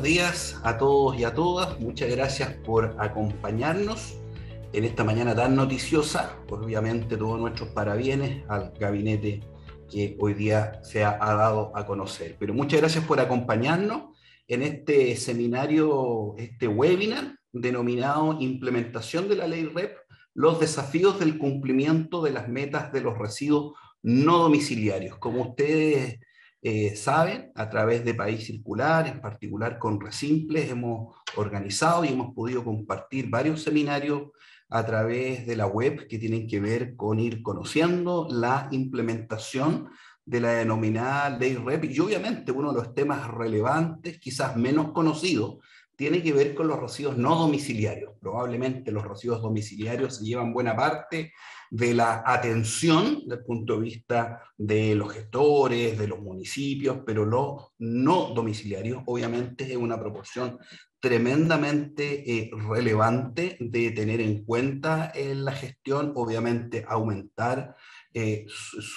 buenos días a todos y a todas. Muchas gracias por acompañarnos en esta mañana tan noticiosa. Obviamente todos nuestros parabienes al gabinete que hoy día se ha, dado a conocer. Pero muchas gracias por acompañarnos en este seminario, este webinar denominado Implementación de la Ley REP, los desafíos del cumplimiento de las metas de los residuos no domiciliarios. Como ustedes eh, saben, a través de País Circular, en particular con Resimples, hemos organizado y hemos podido compartir varios seminarios a través de la web que tienen que ver con ir conociendo la implementación de la denominada ley REP y obviamente uno de los temas relevantes, quizás menos conocidos, tiene que ver con los residuos no domiciliarios. Probablemente los residuos domiciliarios se llevan buena parte de la atención desde el punto de vista de los gestores, de los municipios, pero los no domiciliarios obviamente es una proporción tremendamente eh, relevante de tener en cuenta en la gestión, obviamente aumentar eh,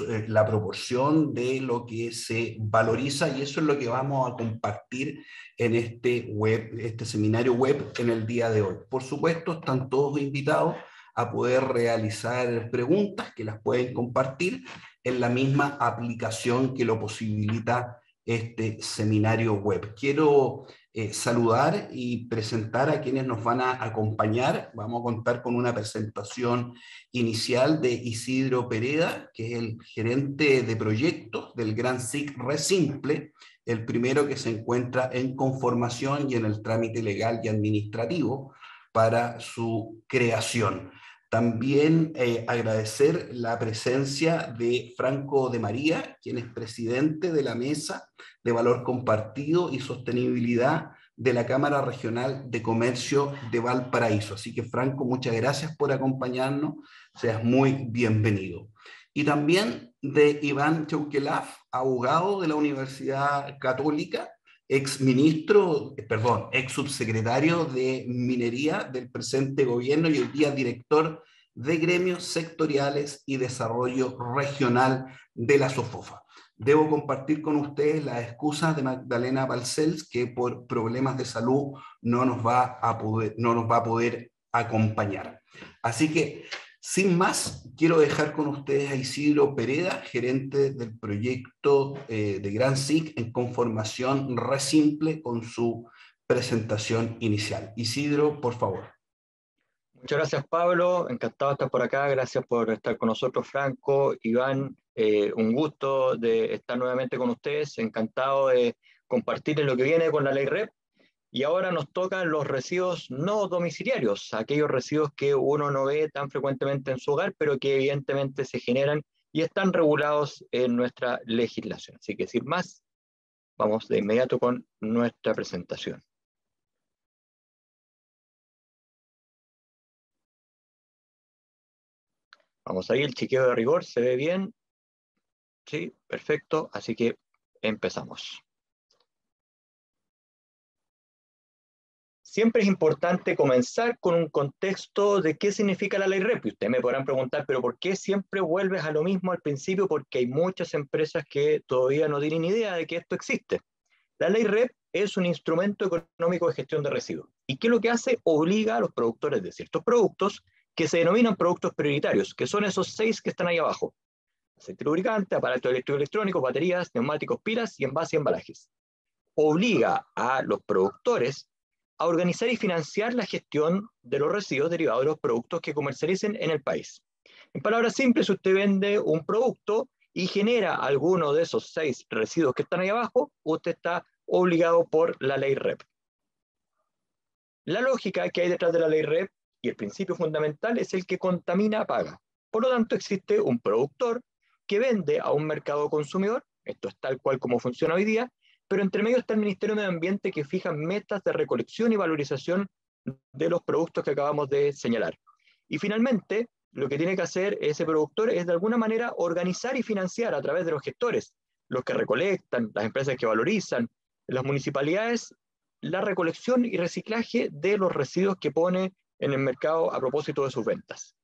eh, la proporción de lo que se valoriza y eso es lo que vamos a compartir en este web, este seminario web en el día de hoy. Por supuesto, están todos invitados a poder realizar preguntas que las pueden compartir en la misma aplicación que lo posibilita este seminario web. Quiero eh, saludar y presentar a quienes nos van a acompañar. Vamos a contar con una presentación inicial de Isidro Pereda, que es el gerente de proyectos del Gran SIC Resimple, el primero que se encuentra en conformación y en el trámite legal y administrativo para su creación. También eh, agradecer la presencia de Franco de María, quien es presidente de la Mesa de Valor Compartido y Sostenibilidad de la Cámara Regional de Comercio de Valparaíso. Así que Franco, muchas gracias por acompañarnos, seas muy bienvenido. Y también de Iván Chauquelaf, abogado de la Universidad Católica, ex ministro, eh, perdón, ex subsecretario de Minería del presente gobierno y hoy día director de gremios sectoriales y desarrollo regional de la SOFOFA. Debo compartir con ustedes las excusas de Magdalena Balcells, que por problemas de salud no nos va a poder, no nos va a poder acompañar. Así que sin más, quiero dejar con ustedes a Isidro Pereda, gerente del proyecto eh, de Gran SIC en conformación Resimple, con su presentación inicial. Isidro, por favor. Muchas gracias, Pablo. Encantado de estar por acá. Gracias por estar con nosotros, Franco, Iván. Eh, un gusto de estar nuevamente con ustedes. Encantado de compartir lo que viene con la ley REP y ahora nos tocan los residuos no domiciliarios, aquellos residuos que uno no ve tan frecuentemente en su hogar, pero que evidentemente se generan y están regulados en nuestra legislación. Así que sin más, vamos de inmediato con nuestra presentación. Vamos ahí, el chequeo de rigor, ¿se ve bien? Sí, perfecto. Así que empezamos. Siempre es importante comenzar con un contexto de qué significa la ley REP. Y ustedes me podrán preguntar, pero ¿por qué siempre vuelves a lo mismo al principio? Porque hay muchas empresas que todavía no tienen idea de que esto existe. La ley REP es un instrumento económico de gestión de residuos. ¿Y qué es lo que hace? Obliga a los productores de ciertos productos que se denominan productos prioritarios, que son esos seis que están ahí abajo. Aceite lubricante, aparato eléctrico electrónico, baterías, neumáticos, pilas y envases y embalajes. Obliga a los productores a organizar y financiar la gestión de los residuos derivados de los productos que comercialicen en el país. En palabras simples, usted vende un producto y genera alguno de esos seis residuos que están ahí abajo, usted está obligado por la ley REP. La lógica que hay detrás de la ley REP y el principio fundamental es el que contamina paga. Por lo tanto, existe un productor que vende a un mercado consumidor, esto es tal cual como funciona hoy día, pero entre medio está el Ministerio de Medio Ambiente que fija metas de recolección y valorización de los productos que acabamos de señalar. Y finalmente, lo que tiene que hacer ese productor es de alguna manera organizar y financiar a través de los gestores, los que recolectan, las empresas que valorizan, las municipalidades, la recolección y reciclaje de los residuos que pone en el mercado a propósito de sus ventas.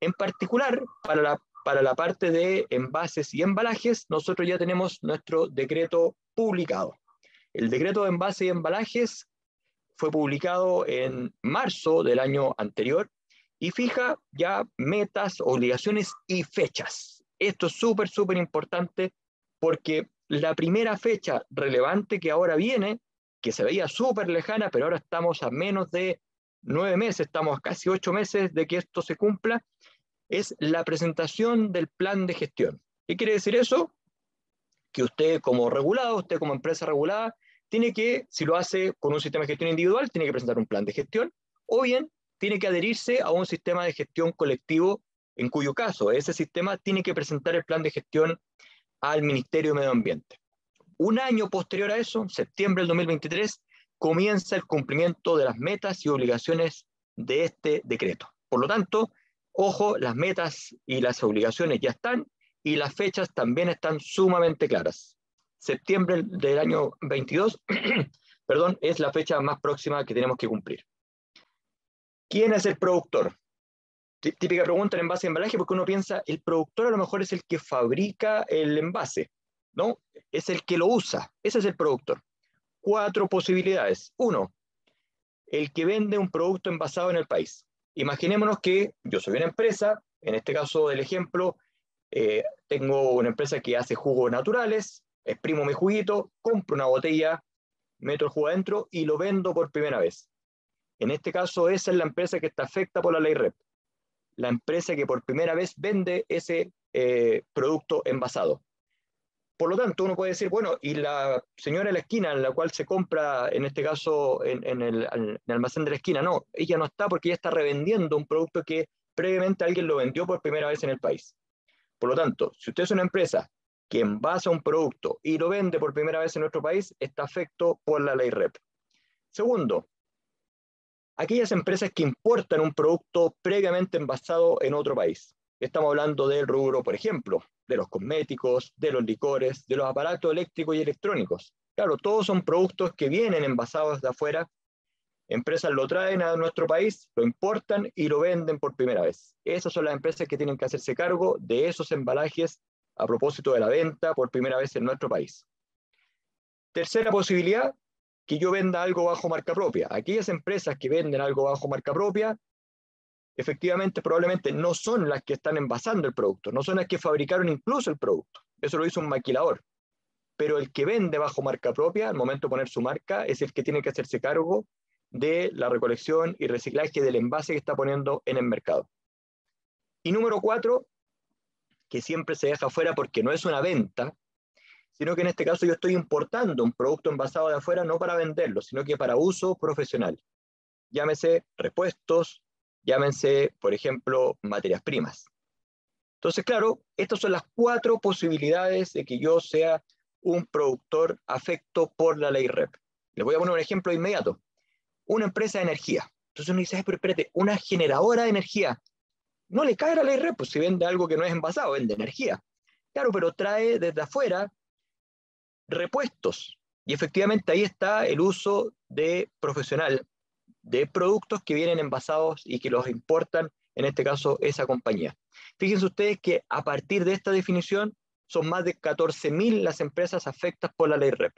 En particular, para la, para la parte de envases y embalajes, nosotros ya tenemos nuestro decreto publicado. El decreto de envase y embalajes fue publicado en marzo del año anterior y fija ya metas, obligaciones y fechas. Esto es súper, súper importante porque la primera fecha relevante que ahora viene, que se veía súper lejana, pero ahora estamos a menos de nueve meses, estamos casi ocho meses de que esto se cumpla, es la presentación del plan de gestión. ¿Qué quiere decir eso? Que usted como regulado, usted como empresa regulada, tiene que, si lo hace con un sistema de gestión individual, tiene que presentar un plan de gestión, o bien tiene que adherirse a un sistema de gestión colectivo, en cuyo caso ese sistema tiene que presentar el plan de gestión al Ministerio de Medio Ambiente. Un año posterior a eso, septiembre del 2023, comienza el cumplimiento de las metas y obligaciones de este decreto. Por lo tanto, ojo, las metas y las obligaciones ya están y las fechas también están sumamente claras. Septiembre del año 22, perdón, es la fecha más próxima que tenemos que cumplir. ¿Quién es el productor? Típica pregunta en envase y embalaje porque uno piensa, el productor a lo mejor es el que fabrica el envase, ¿no? Es el que lo usa, ese es el productor cuatro posibilidades. Uno, el que vende un producto envasado en el país. Imaginémonos que yo soy una empresa, en este caso del ejemplo, eh, tengo una empresa que hace jugos naturales, exprimo mi juguito, compro una botella, meto el jugo adentro y lo vendo por primera vez. En este caso, esa es la empresa que está afecta por la ley REP. La empresa que por primera vez vende ese eh, producto envasado. Por lo tanto, uno puede decir, bueno, y la señora de la esquina en la cual se compra, en este caso, en, el, almacén de la esquina, no, ella no está porque ella está revendiendo un producto que previamente alguien lo vendió por primera vez en el país. Por lo tanto, si usted es una empresa que envasa un producto y lo vende por primera vez en nuestro país, está afecto por la ley REP. Segundo, aquellas empresas que importan un producto previamente envasado en otro país. Estamos hablando del rubro, por ejemplo, de los cosméticos, de los licores, de los aparatos eléctricos y electrónicos. Claro, todos son productos que vienen envasados de afuera. Empresas lo traen a nuestro país, lo importan y lo venden por primera vez. Esas son las empresas que tienen que hacerse cargo de esos embalajes a propósito de la venta por primera vez en nuestro país. Tercera posibilidad, que yo venda algo bajo marca propia. Aquellas empresas que venden algo bajo marca propia efectivamente probablemente no son las que están envasando el producto, no son las que fabricaron incluso el producto. Eso lo hizo un maquilador. Pero el que vende bajo marca propia, al momento de poner su marca, es el que tiene que hacerse cargo de la recolección y reciclaje del envase que está poniendo en el mercado. Y número cuatro, que siempre se deja fuera porque no es una venta, sino que en este caso yo estoy importando un producto envasado de afuera no para venderlo, sino que para uso profesional. Llámese repuestos, llámense, por ejemplo, materias primas. Entonces, claro, estas son las cuatro posibilidades de que yo sea un productor afecto por la ley REP. Les voy a poner un ejemplo inmediato. Una empresa de energía. Entonces uno dice, pero espérate, una generadora de energía. No le cae la ley REP, pues si vende algo que no es envasado, vende energía. Claro, pero trae desde afuera repuestos. Y efectivamente ahí está el uso de profesional de productos que vienen envasados y que los importan, en este caso, esa compañía. Fíjense ustedes que a partir de esta definición son más de 14.000 las empresas afectas por la ley REP.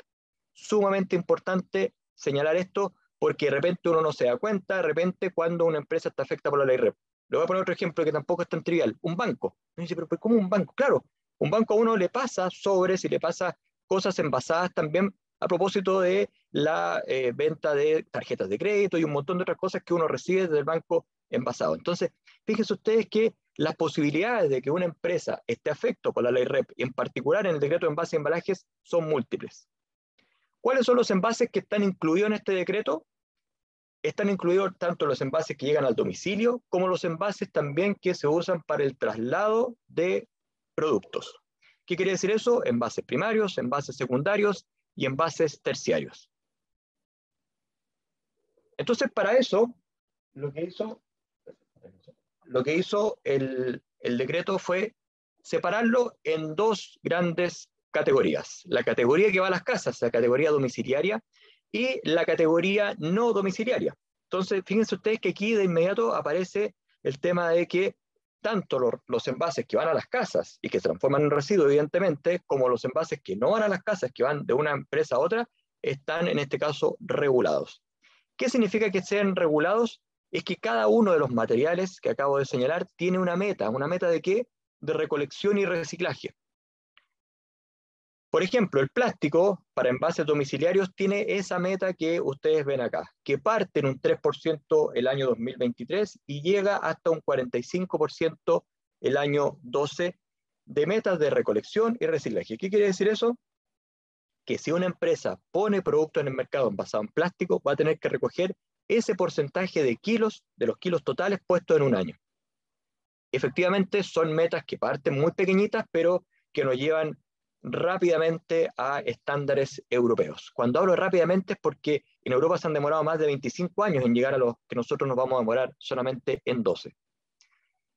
Sumamente importante señalar esto porque de repente uno no se da cuenta, de repente cuando una empresa está afecta por la ley REP. Le voy a poner otro ejemplo que tampoco es tan trivial. Un banco. Dice, pero ¿cómo un banco? Claro, un banco a uno le pasa sobres y le pasa cosas envasadas también a propósito de la eh, venta de tarjetas de crédito y un montón de otras cosas que uno recibe desde el banco envasado. Entonces, fíjense ustedes que las posibilidades de que una empresa esté afecto por la ley REP, y en particular en el decreto de envase y embalajes, son múltiples. ¿Cuáles son los envases que están incluidos en este decreto? Están incluidos tanto los envases que llegan al domicilio como los envases también que se usan para el traslado de productos. ¿Qué quiere decir eso? Envases primarios, envases secundarios y envases terciarios. Entonces, para eso, lo que hizo, lo que hizo el, el decreto fue separarlo en dos grandes categorías. La categoría que va a las casas, la categoría domiciliaria, y la categoría no domiciliaria. Entonces, fíjense ustedes que aquí de inmediato aparece el tema de que tanto los, envases que van a las casas y que se transforman en residuos, evidentemente, como los envases que no van a las casas, que van de una empresa a otra, están en este caso regulados. ¿Qué significa que sean regulados? Es que cada uno de los materiales que acabo de señalar tiene una meta. ¿Una meta de qué? De recolección y reciclaje. Por ejemplo, el plástico para envases domiciliarios tiene esa meta que ustedes ven acá, que parte en un 3% el año 2023 y llega hasta un 45% el año 12 de metas de recolección y reciclaje. ¿Qué quiere decir eso? Que si una empresa pone producto en el mercado envasado en plástico, va a tener que recoger ese porcentaje de kilos, de los kilos totales puestos en un año. Efectivamente, son metas que parten muy pequeñitas, pero que nos llevan rápidamente a estándares europeos. Cuando hablo rápidamente es porque en Europa se han demorado más de 25 años en llegar a los que nosotros nos vamos a demorar solamente en 12.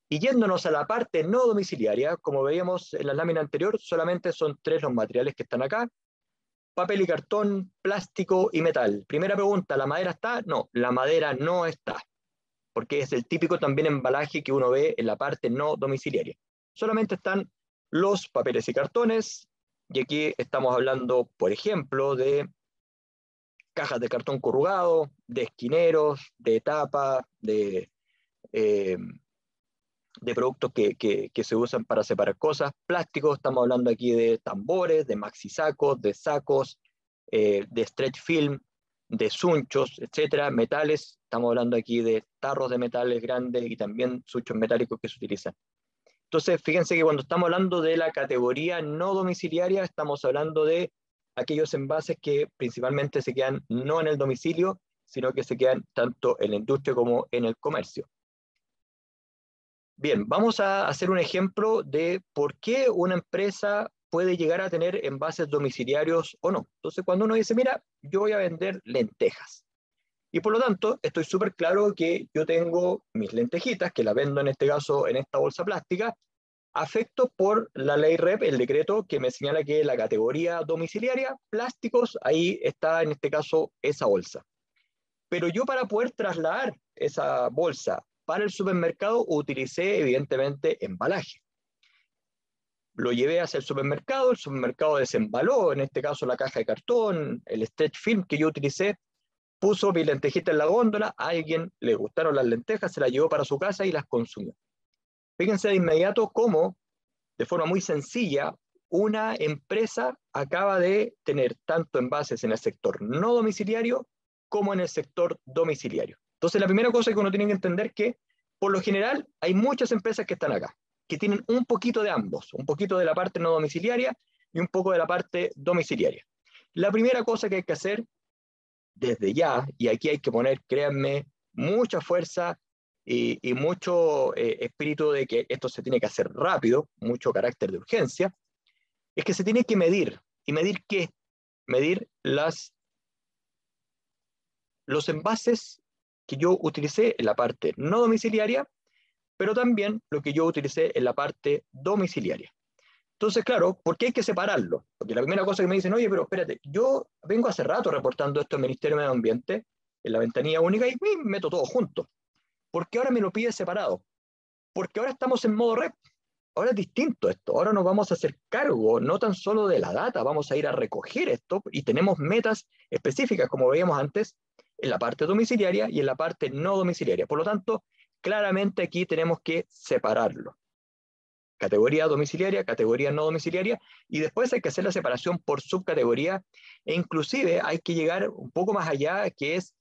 Y yéndonos a la parte no domiciliaria, como veíamos en la lámina anterior, solamente son tres los materiales que están acá. Papel y cartón, plástico y metal. Primera pregunta, ¿la madera está? No, la madera no está, porque es el típico también embalaje que uno ve en la parte no domiciliaria. Solamente están los papeles y cartones, y aquí estamos hablando, por ejemplo, de cajas de cartón corrugado, de esquineros, de tapa, de, eh, de productos que, se usan para separar cosas. Plásticos, estamos hablando aquí de tambores, de maxi sacos, de sacos, eh, de stretch film, de sunchos, etcétera. Metales, estamos hablando aquí de tarros de metales grandes y también sunchos metálicos que se utilizan. Entonces, fíjense que cuando estamos hablando de la categoría no domiciliaria, estamos hablando de aquellos envases que principalmente se quedan no en el domicilio, sino que se quedan tanto en la industria como en el comercio. Bien, vamos a hacer un ejemplo de por qué una empresa puede llegar a tener envases domiciliarios o no. Entonces, cuando uno dice, mira, yo voy a vender lentejas, y por lo tanto, estoy súper claro que yo tengo mis lentejitas, que las vendo en este caso en esta bolsa plástica, afecto por la ley REP, el decreto que me señala que la categoría domiciliaria, plásticos, ahí está en este caso esa bolsa. Pero yo para poder trasladar esa bolsa para el supermercado utilicé evidentemente embalaje. Lo llevé hacia el supermercado, el supermercado desembaló, en este caso la caja de cartón, el stretch film que yo utilicé, puso mi lentejita en la góndola, a alguien le gustaron las lentejas, se las llevó para su casa y las consumió. Fíjense de inmediato cómo, de forma muy sencilla, una empresa acaba de tener tanto envases en el sector no domiciliario como en el sector domiciliario. Entonces, la primera cosa que uno tiene que entender es que, por lo general, hay muchas empresas que están acá, que tienen un poquito de ambos, un poquito de la parte no domiciliaria y un poco de la parte domiciliaria. La primera cosa que hay que hacer desde ya, y aquí hay que poner, créanme, mucha fuerza y, mucho eh, espíritu de que esto se tiene que hacer rápido, mucho carácter de urgencia, es que se tiene que medir. ¿Y medir qué? Medir las, los envases que yo utilicé en la parte no domiciliaria, pero también lo que yo utilicé en la parte domiciliaria. Entonces, claro, ¿por qué hay que separarlo? Porque la primera cosa que me dicen, oye, pero espérate, yo vengo hace rato reportando esto al Ministerio de Medio Ambiente, en la ventanilla única, y meto todo junto. ¿Por qué ahora me lo pide separado? Porque ahora estamos en modo red. Ahora es distinto esto. Ahora nos vamos a hacer cargo no tan solo de la data, vamos a ir a recoger esto y tenemos metas específicas, como veíamos antes, en la parte domiciliaria y en la parte no domiciliaria. Por lo tanto, claramente aquí tenemos que separarlo categoría domiciliaria, categoría no domiciliaria, y después hay que hacer la separación por subcategoría, e inclusive hay que llegar un poco más allá, que es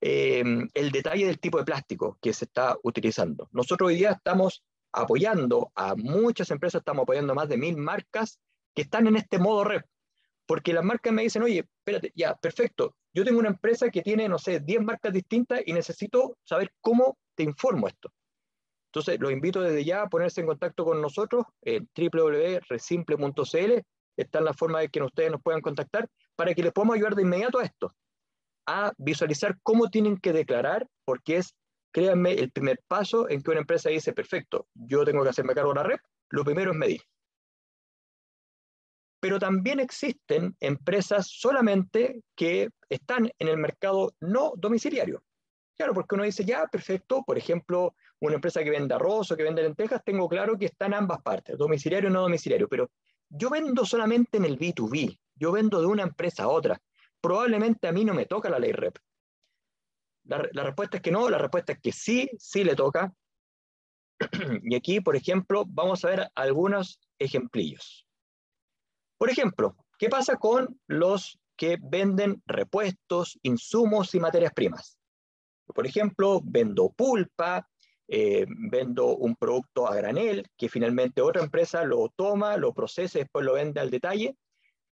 eh, el detalle del tipo de plástico que se está utilizando. Nosotros hoy día estamos apoyando a muchas empresas, estamos apoyando a más de mil marcas que están en este modo red, porque las marcas me dicen, oye, espérate, ya, perfecto, yo tengo una empresa que tiene, no sé, 10 marcas distintas y necesito saber cómo te informo esto. Entonces, los invito desde ya a ponerse en contacto con nosotros en www.resimple.cl. Está en la forma de que ustedes nos puedan contactar para que les podamos ayudar de inmediato a esto, a visualizar cómo tienen que declarar, porque es, créanme, el primer paso en que una empresa dice, perfecto, yo tengo que hacerme cargo de la red, lo primero es medir. Pero también existen empresas solamente que están en el mercado no domiciliario. Claro, porque uno dice, ya, perfecto, por ejemplo, una empresa que vende arroz o que vende lentejas, tengo claro que está en ambas partes, domiciliario o no domiciliario, pero yo vendo solamente en el B2B, yo vendo de una empresa a otra. probablemente a mí no me toca la ley REP. La, la respuesta es que no, la respuesta es que sí, sí le toca. y aquí, por ejemplo, vamos a ver algunos ejemplillos. Por ejemplo, ¿qué pasa con los que venden repuestos, insumos y materias primas? Por ejemplo, vendo pulpa, eh, vendo un producto a granel que finalmente otra empresa lo toma, lo procesa y después lo vende al detalle.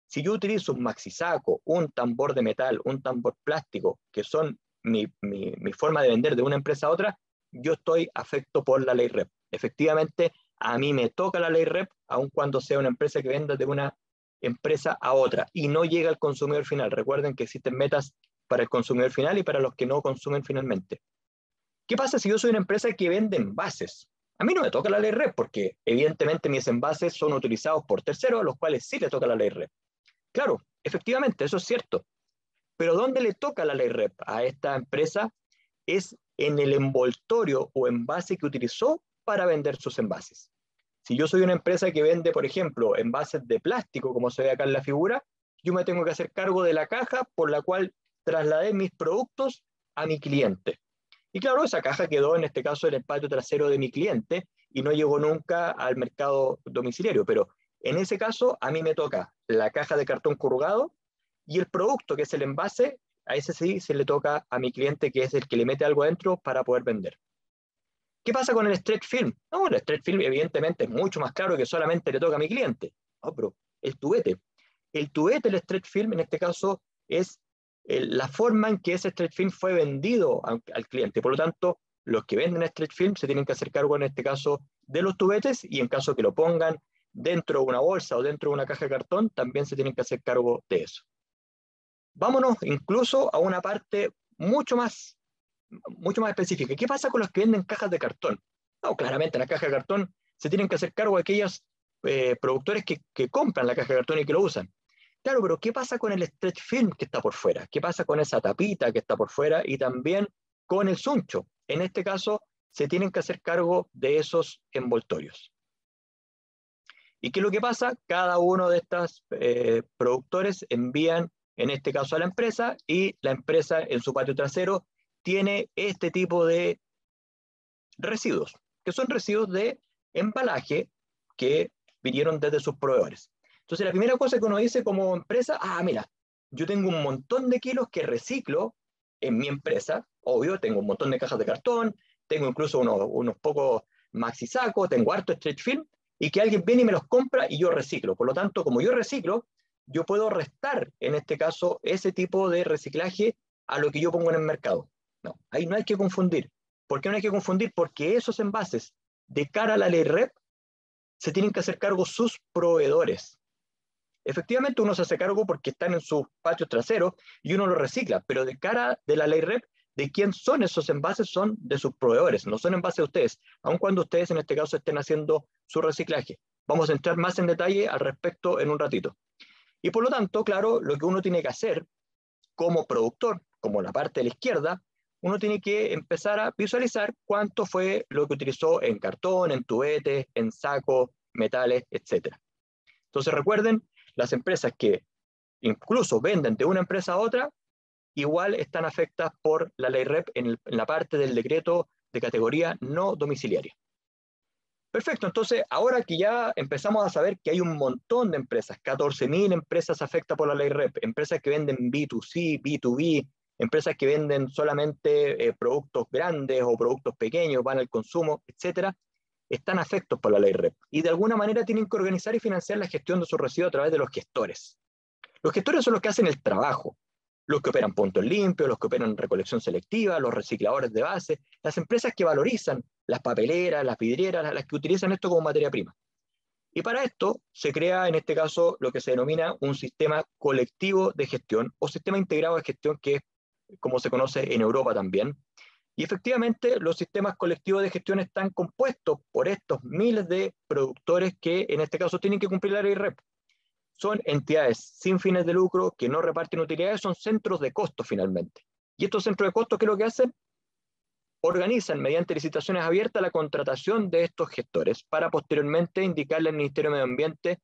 Si yo utilizo un maxisaco, un tambor de metal, un tambor plástico, que son mi, mi forma de vender de una empresa a otra, yo estoy afecto por la ley REP. Efectivamente, a mí me toca la ley REP, aun cuando sea una empresa que venda de una empresa a otra y no llega al consumidor final. Recuerden que existen metas para el consumidor final y para los que no consumen finalmente. ¿Qué pasa si yo soy una empresa que vende envases? A mí no me toca la ley REP porque evidentemente mis envases son utilizados por terceros a los cuales sí le toca la ley REP. Claro, efectivamente, eso es cierto. Pero ¿dónde le toca la ley REP a esta empresa? Es en el envoltorio o envase que utilizó para vender sus envases. Si yo soy una empresa que vende, por ejemplo, envases de plástico, como se ve acá en la figura, yo me tengo que hacer cargo de la caja por la cual trasladé mis productos a mi cliente. Y claro, esa caja quedó en este caso en el patio trasero de mi cliente y no llegó nunca al mercado domiciliario, pero en ese caso a mí me toca la caja de cartón corrugado y el producto que es el envase, a ese sí se le toca a mi cliente que es el que le mete algo adentro para poder vender. ¿Qué pasa con el stretch film? No, el stretch film evidentemente es mucho más claro que solamente le toca a mi cliente. No, pero el tubete. El tubete, el stretch film en este caso es la forma en que ese stretch film fue vendido al cliente. Por lo tanto, los que venden stretch film se tienen que hacer cargo en este caso de los tubetes y en caso que lo pongan dentro de una bolsa o dentro de una caja de cartón, también se tienen que hacer cargo de eso. Vámonos incluso a una parte mucho más, mucho más específica. ¿Qué pasa con los que venden cajas de cartón? Claramente la caja de cartón se tienen que hacer cargo de aquellos eh, productores que, que compran la caja de cartón y que lo usan. Claro, pero ¿qué pasa con el stretch film que está por fuera? ¿Qué pasa con esa tapita que está por fuera? Y también con el suncho. En este caso, se tienen que hacer cargo de esos envoltorios. ¿Y qué es lo que pasa? Cada uno de estos eh, productores envían, en este caso a la empresa, y la empresa en su patio trasero tiene este tipo de residuos, que son residuos de embalaje que vinieron desde sus proveedores. Entonces, la primera cosa que uno dice como empresa, ah, mira, yo tengo un montón de kilos que reciclo en mi empresa, obvio, tengo un montón de cajas de cartón, tengo incluso unos, unos pocos maxi sacos, tengo harto stretch film, y que alguien viene y me los compra y yo reciclo. Por lo tanto, como yo reciclo, yo puedo restar, en este caso, ese tipo de reciclaje a lo que yo pongo en el mercado. No, ahí no hay que confundir. ¿Por qué no hay que confundir? Porque esos envases, de cara a la ley REP, se tienen que hacer cargo sus proveedores. Efectivamente, uno se hace cargo porque están en sus patios traseros y uno lo recicla, pero de cara de la ley REP, de quién son esos envases son de sus proveedores, no son envases de ustedes, aun cuando ustedes en este caso estén haciendo su reciclaje. Vamos a entrar más en detalle al respecto en un ratito. Y por lo tanto, claro, lo que uno tiene que hacer como productor, como la parte de la izquierda, uno tiene que empezar a visualizar cuánto fue lo que utilizó en cartón, en tubete, en saco, metales, etc. Entonces recuerden las empresas que incluso venden de una empresa a otra, igual están afectadas por la ley REP en, la parte del decreto de categoría no domiciliaria. Perfecto, entonces ahora que ya empezamos a saber que hay un montón de empresas, 14.000 empresas afectadas por la ley REP, empresas que venden B2C, B2B, empresas que venden solamente eh, productos grandes o productos pequeños, van al consumo, etcétera, están afectos por la ley REP y de alguna manera tienen que organizar y financiar la gestión de sus residuos a través de los gestores. Los gestores son los que hacen el trabajo, los que operan puntos limpios, los que operan recolección selectiva, los recicladores de base, las empresas que valorizan las papeleras, las vidrieras, las que utilizan esto como materia prima. Y para esto se crea en este caso lo que se denomina un sistema colectivo de gestión o sistema integrado de gestión que es como se conoce en Europa también, y efectivamente, los sistemas colectivos de gestión están compuestos por estos miles de productores que en este caso tienen que cumplir la ley REP. Son entidades sin fines de lucro que no reparten utilidades, son centros de costo finalmente. Y estos centros de costo, ¿qué es lo que hacen? Organizan mediante licitaciones abiertas la contratación de estos gestores para posteriormente indicarle al Ministerio de Medio Ambiente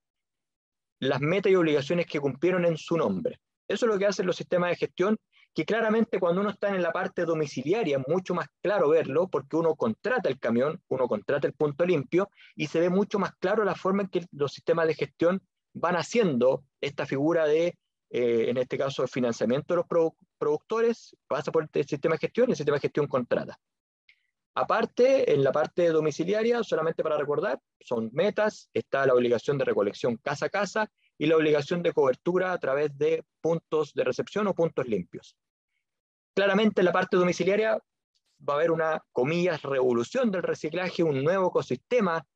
las metas y obligaciones que cumplieron en su nombre. Eso es lo que hacen los sistemas de gestión, que claramente cuando uno está en la parte domiciliaria es mucho más claro verlo, porque uno contrata el camión, uno contrata el punto limpio y se ve mucho más claro la forma en que los sistemas de gestión van haciendo esta figura de, eh, en este caso, el financiamiento de los productores, pasa por el sistema de gestión y el sistema de gestión contrata. Aparte, en la parte domiciliaria, solamente para recordar, son metas, está la obligación de recolección casa a casa y la obligación de cobertura a través de puntos de recepción o puntos limpios. Claramente en la parte domiciliaria va a haber una, comillas, revolución del reciclaje, un nuevo ecosistema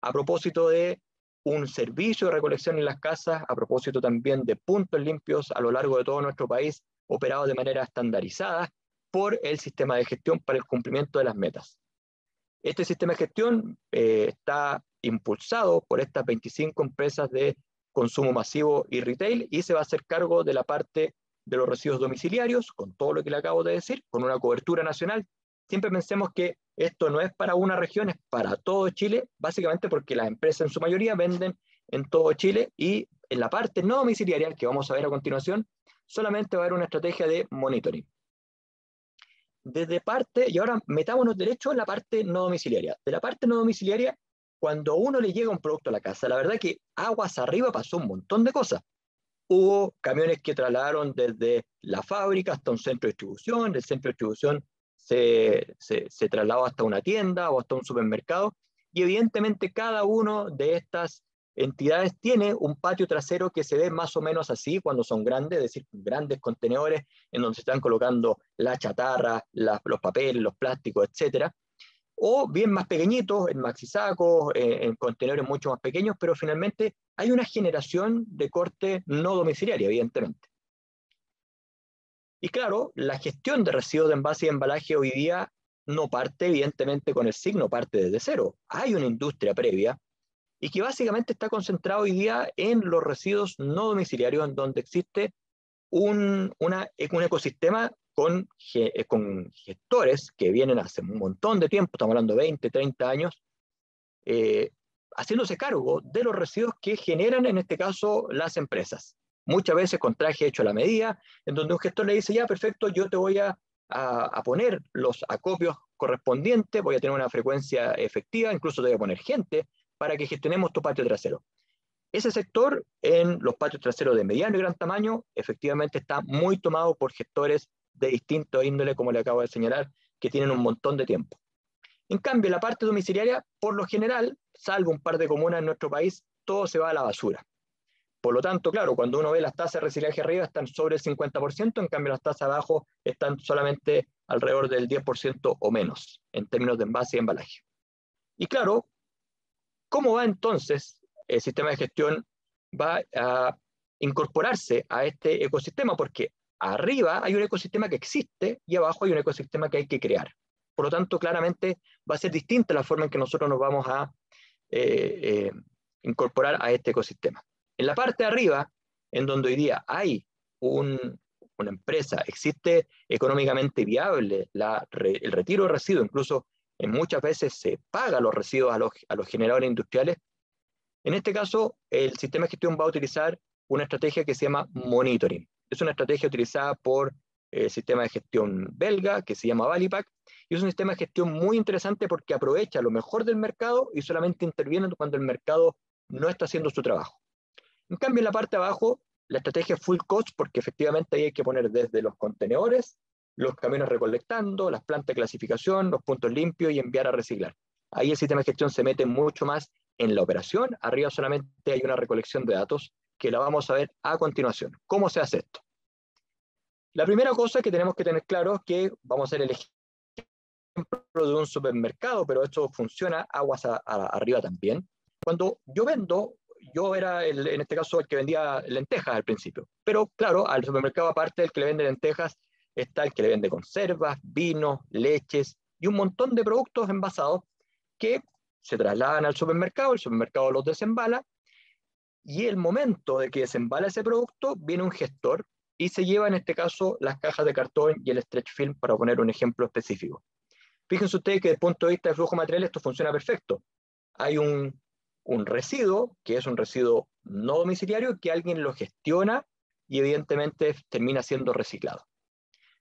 a propósito de un servicio de recolección en las casas, a propósito también de puntos limpios a lo largo de todo nuestro país, operados de manera estandarizada por el sistema de gestión para el cumplimiento de las metas. Este sistema de gestión eh, está impulsado por estas 25 empresas de consumo masivo y retail y se va a hacer cargo de la parte de los residuos domiciliarios, con todo lo que le acabo de decir, con una cobertura nacional. Siempre pensemos que esto no es para una región, es para todo Chile, básicamente porque las empresas en su mayoría venden en todo Chile y en la parte no domiciliaria, que vamos a ver a continuación, solamente va a haber una estrategia de monitoring. Desde parte, y ahora metámonos derecho en la parte no domiciliaria. De la parte no domiciliaria cuando uno le llega un producto a la casa, la verdad que aguas arriba pasó un montón de cosas. Hubo camiones que trasladaron desde la fábrica hasta un centro de distribución, del centro de distribución se, se, trasladó hasta una tienda o hasta un supermercado, y evidentemente cada uno de estas entidades tiene un patio trasero que se ve más o menos así cuando son grandes, es decir, grandes contenedores en donde se están colocando la chatarra, los papeles, los plásticos, etcétera o bien más pequeñitos, en maxisacos, eh, en contenedores mucho más pequeños, pero finalmente hay una generación de corte no domiciliaria, evidentemente. Y claro, la gestión de residuos de envase y embalaje hoy día no parte evidentemente con el signo, parte desde cero. Hay una industria previa y que básicamente está concentrada hoy día en los residuos no domiciliarios, en donde existe un, un ecosistema con, eh, con, gestores que vienen hace un montón de tiempo, estamos hablando de 20, 30 años, eh, haciéndose cargo de los residuos que generan en este caso las empresas. Muchas veces con traje hecho a la medida, en donde un gestor le dice, ya, perfecto, yo te voy a, a, poner los acopios correspondientes, voy a tener una frecuencia efectiva, incluso te voy a poner gente para que gestionemos tu patio trasero. Ese sector en los patios traseros de mediano y gran tamaño efectivamente está muy tomado por gestores de distinto índole, como le acabo de señalar, que tienen un montón de tiempo. En cambio, la parte domiciliaria, por lo general, salvo un par de comunas en nuestro país, todo se va a la basura. Por lo tanto, claro, cuando uno ve las tasas de reciclaje arriba están sobre el 50%, en cambio las tasas abajo están solamente alrededor del 10% o menos en términos de envase y embalaje. Y claro, ¿cómo va entonces el sistema de gestión? Va a incorporarse a este ecosistema porque arriba hay un ecosistema que existe y abajo hay un ecosistema que hay que crear. Por lo tanto, claramente va a ser distinta la forma en que nosotros nos vamos a eh, eh, incorporar a este ecosistema. En la parte de arriba, en donde hoy día hay una empresa, existe económicamente viable el retiro de residuos, incluso en muchas veces se paga los residuos a los, a los generadores industriales. En este caso, el sistema de gestión va a utilizar una estrategia que se llama monitoring. Es una estrategia utilizada por el sistema de gestión belga que se llama Valipac y es un sistema de gestión muy interesante porque aprovecha lo mejor del mercado y solamente interviene cuando el mercado no está haciendo su trabajo. En cambio, en la parte de abajo, la estrategia es full cost porque efectivamente ahí hay que poner desde los contenedores, los camiones recolectando, las plantas de clasificación, los puntos limpios y enviar a reciclar. Ahí el sistema de gestión se mete mucho más en la operación. Arriba solamente hay una recolección de datos que la vamos a ver a continuación. ¿Cómo se hace esto? La primera cosa que tenemos que tener claro es que vamos a hacer el ejemplo de un supermercado, pero esto funciona aguas arriba también. Cuando yo vendo, yo era en este caso el que vendía lentejas al principio, pero claro, al supermercado aparte del que le vende lentejas, está el que le vende conservas, vinos, leches y un montón de productos envasados que se trasladan al supermercado, el supermercado los desembala y el momento de que desembala ese producto, viene un gestor y se lleva en este caso las cajas de cartón y el stretch film para poner un ejemplo específico. Fíjense ustedes que desde el punto de vista de flujo material esto funciona perfecto. Hay un, un residuo, que es un residuo no domiciliario, que alguien lo gestiona y evidentemente termina siendo reciclado.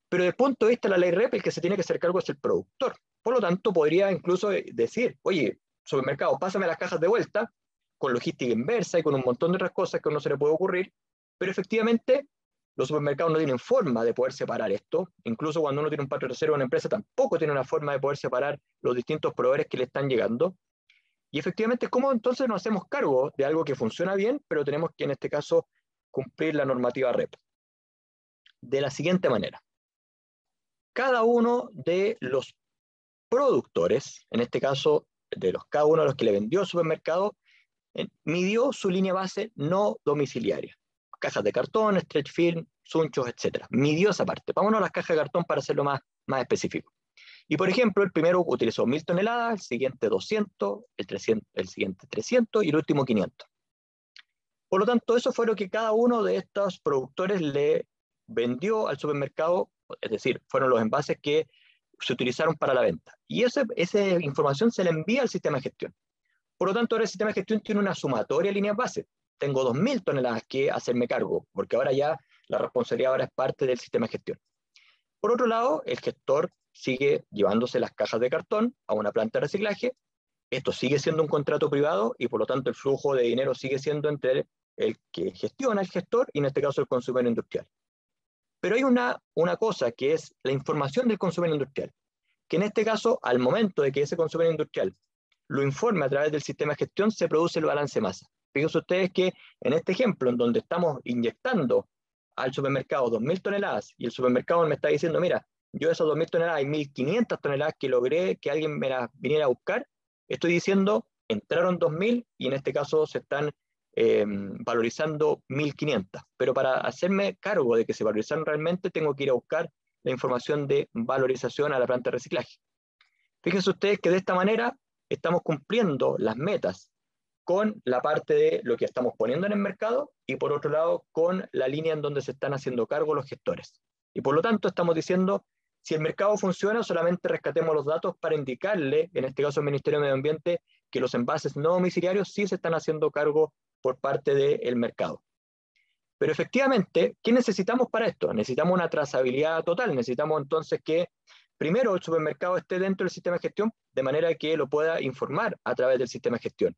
Pero desde el punto de vista de la ley REP, el que se tiene que hacer cargo es el productor. Por lo tanto, podría incluso decir, oye, supermercado, pásame las cajas de vuelta, con logística inversa y con un montón de otras cosas que a uno se le puede ocurrir, pero efectivamente los supermercados no tienen forma de poder separar esto. Incluso cuando uno tiene un patio de una empresa, tampoco tiene una forma de poder separar los distintos proveedores que le están llegando. Y efectivamente, ¿cómo entonces nos hacemos cargo de algo que funciona bien, pero tenemos que en este caso cumplir la normativa REP? De la siguiente manera. Cada uno de los productores, en este caso de los cada uno de los que le vendió al supermercado, midió su línea base no domiciliaria. Cajas de cartón, stretch film, sunchos, etc. Midió esa parte. Vámonos a las cajas de cartón para hacerlo más, más específico. Y por ejemplo, el primero utilizó 1000 toneladas, el siguiente 200, el, 300, el siguiente 300 y el último 500. Por lo tanto, eso fue lo que cada uno de estos productores le vendió al supermercado, es decir, fueron los envases que se utilizaron para la venta. Y esa información se le envía al sistema de gestión. Por lo tanto, ahora el sistema de gestión tiene una sumatoria de líneas base. Tengo 2.000 toneladas que hacerme cargo, porque ahora ya la responsabilidad ahora es parte del sistema de gestión. Por otro lado, el gestor sigue llevándose las cajas de cartón a una planta de reciclaje. Esto sigue siendo un contrato privado y por lo tanto el flujo de dinero sigue siendo entre el que gestiona el gestor y en este caso el consumidor industrial. Pero hay una, una cosa que es la información del consumidor industrial, que en este caso, al momento de que ese consumidor industrial lo informe a través del sistema de gestión, se produce el balance masa. Fíjense ustedes que en este ejemplo, en donde estamos inyectando al supermercado 2.000 toneladas y el supermercado me está diciendo, mira, yo esas 2.000 toneladas hay 1.500 toneladas que logré que alguien me las viniera a buscar, estoy diciendo, entraron 2.000 y en este caso se están eh, valorizando 1.500. Pero para hacerme cargo de que se valorizaron realmente, tengo que ir a buscar la información de valorización a la planta de reciclaje. Fíjense ustedes que de esta manera estamos cumpliendo las metas con la parte de lo que estamos poniendo en el mercado y por otro lado con la línea en donde se están haciendo cargo los gestores. Y por lo tanto estamos diciendo, si el mercado funciona, solamente rescatemos los datos para indicarle, en este caso al Ministerio de Medio Ambiente, que los envases no domiciliarios sí se están haciendo cargo por parte del mercado. Pero efectivamente, ¿qué necesitamos para esto? Necesitamos una trazabilidad total, necesitamos entonces que primero el supermercado esté dentro del sistema de gestión de manera que lo pueda informar a través del sistema de gestión.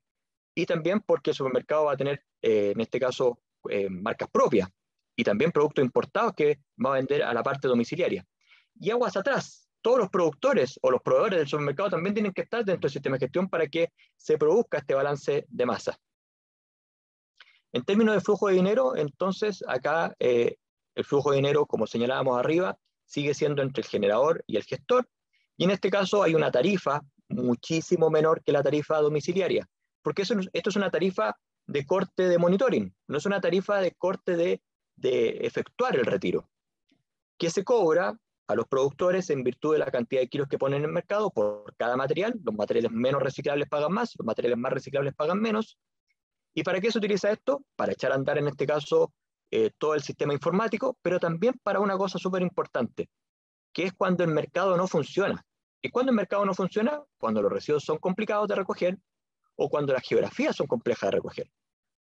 Y también porque el supermercado va a tener, eh, en este caso, eh, marcas propias y también productos importados que va a vender a la parte domiciliaria. Y aguas atrás, todos los productores o los proveedores del supermercado también tienen que estar dentro del sistema de gestión para que se produzca este balance de masa. En términos de flujo de dinero, entonces acá eh, el flujo de dinero, como señalábamos arriba, sigue siendo entre el generador y el gestor. Y en este caso hay una tarifa muchísimo menor que la tarifa domiciliaria, porque esto es una tarifa de corte de monitoring, no es una tarifa de corte de, de efectuar el retiro, que se cobra a los productores en virtud de la cantidad de kilos que ponen en el mercado por cada material. Los materiales menos reciclables pagan más, los materiales más reciclables pagan menos. ¿Y para qué se utiliza esto? Para echar a andar, en este caso, eh, todo el sistema informático, pero también para una cosa súper importante, que es cuando el mercado no funciona. ¿Y cuando el mercado no funciona? Cuando los residuos son complicados de recoger o cuando las geografías son complejas de recoger.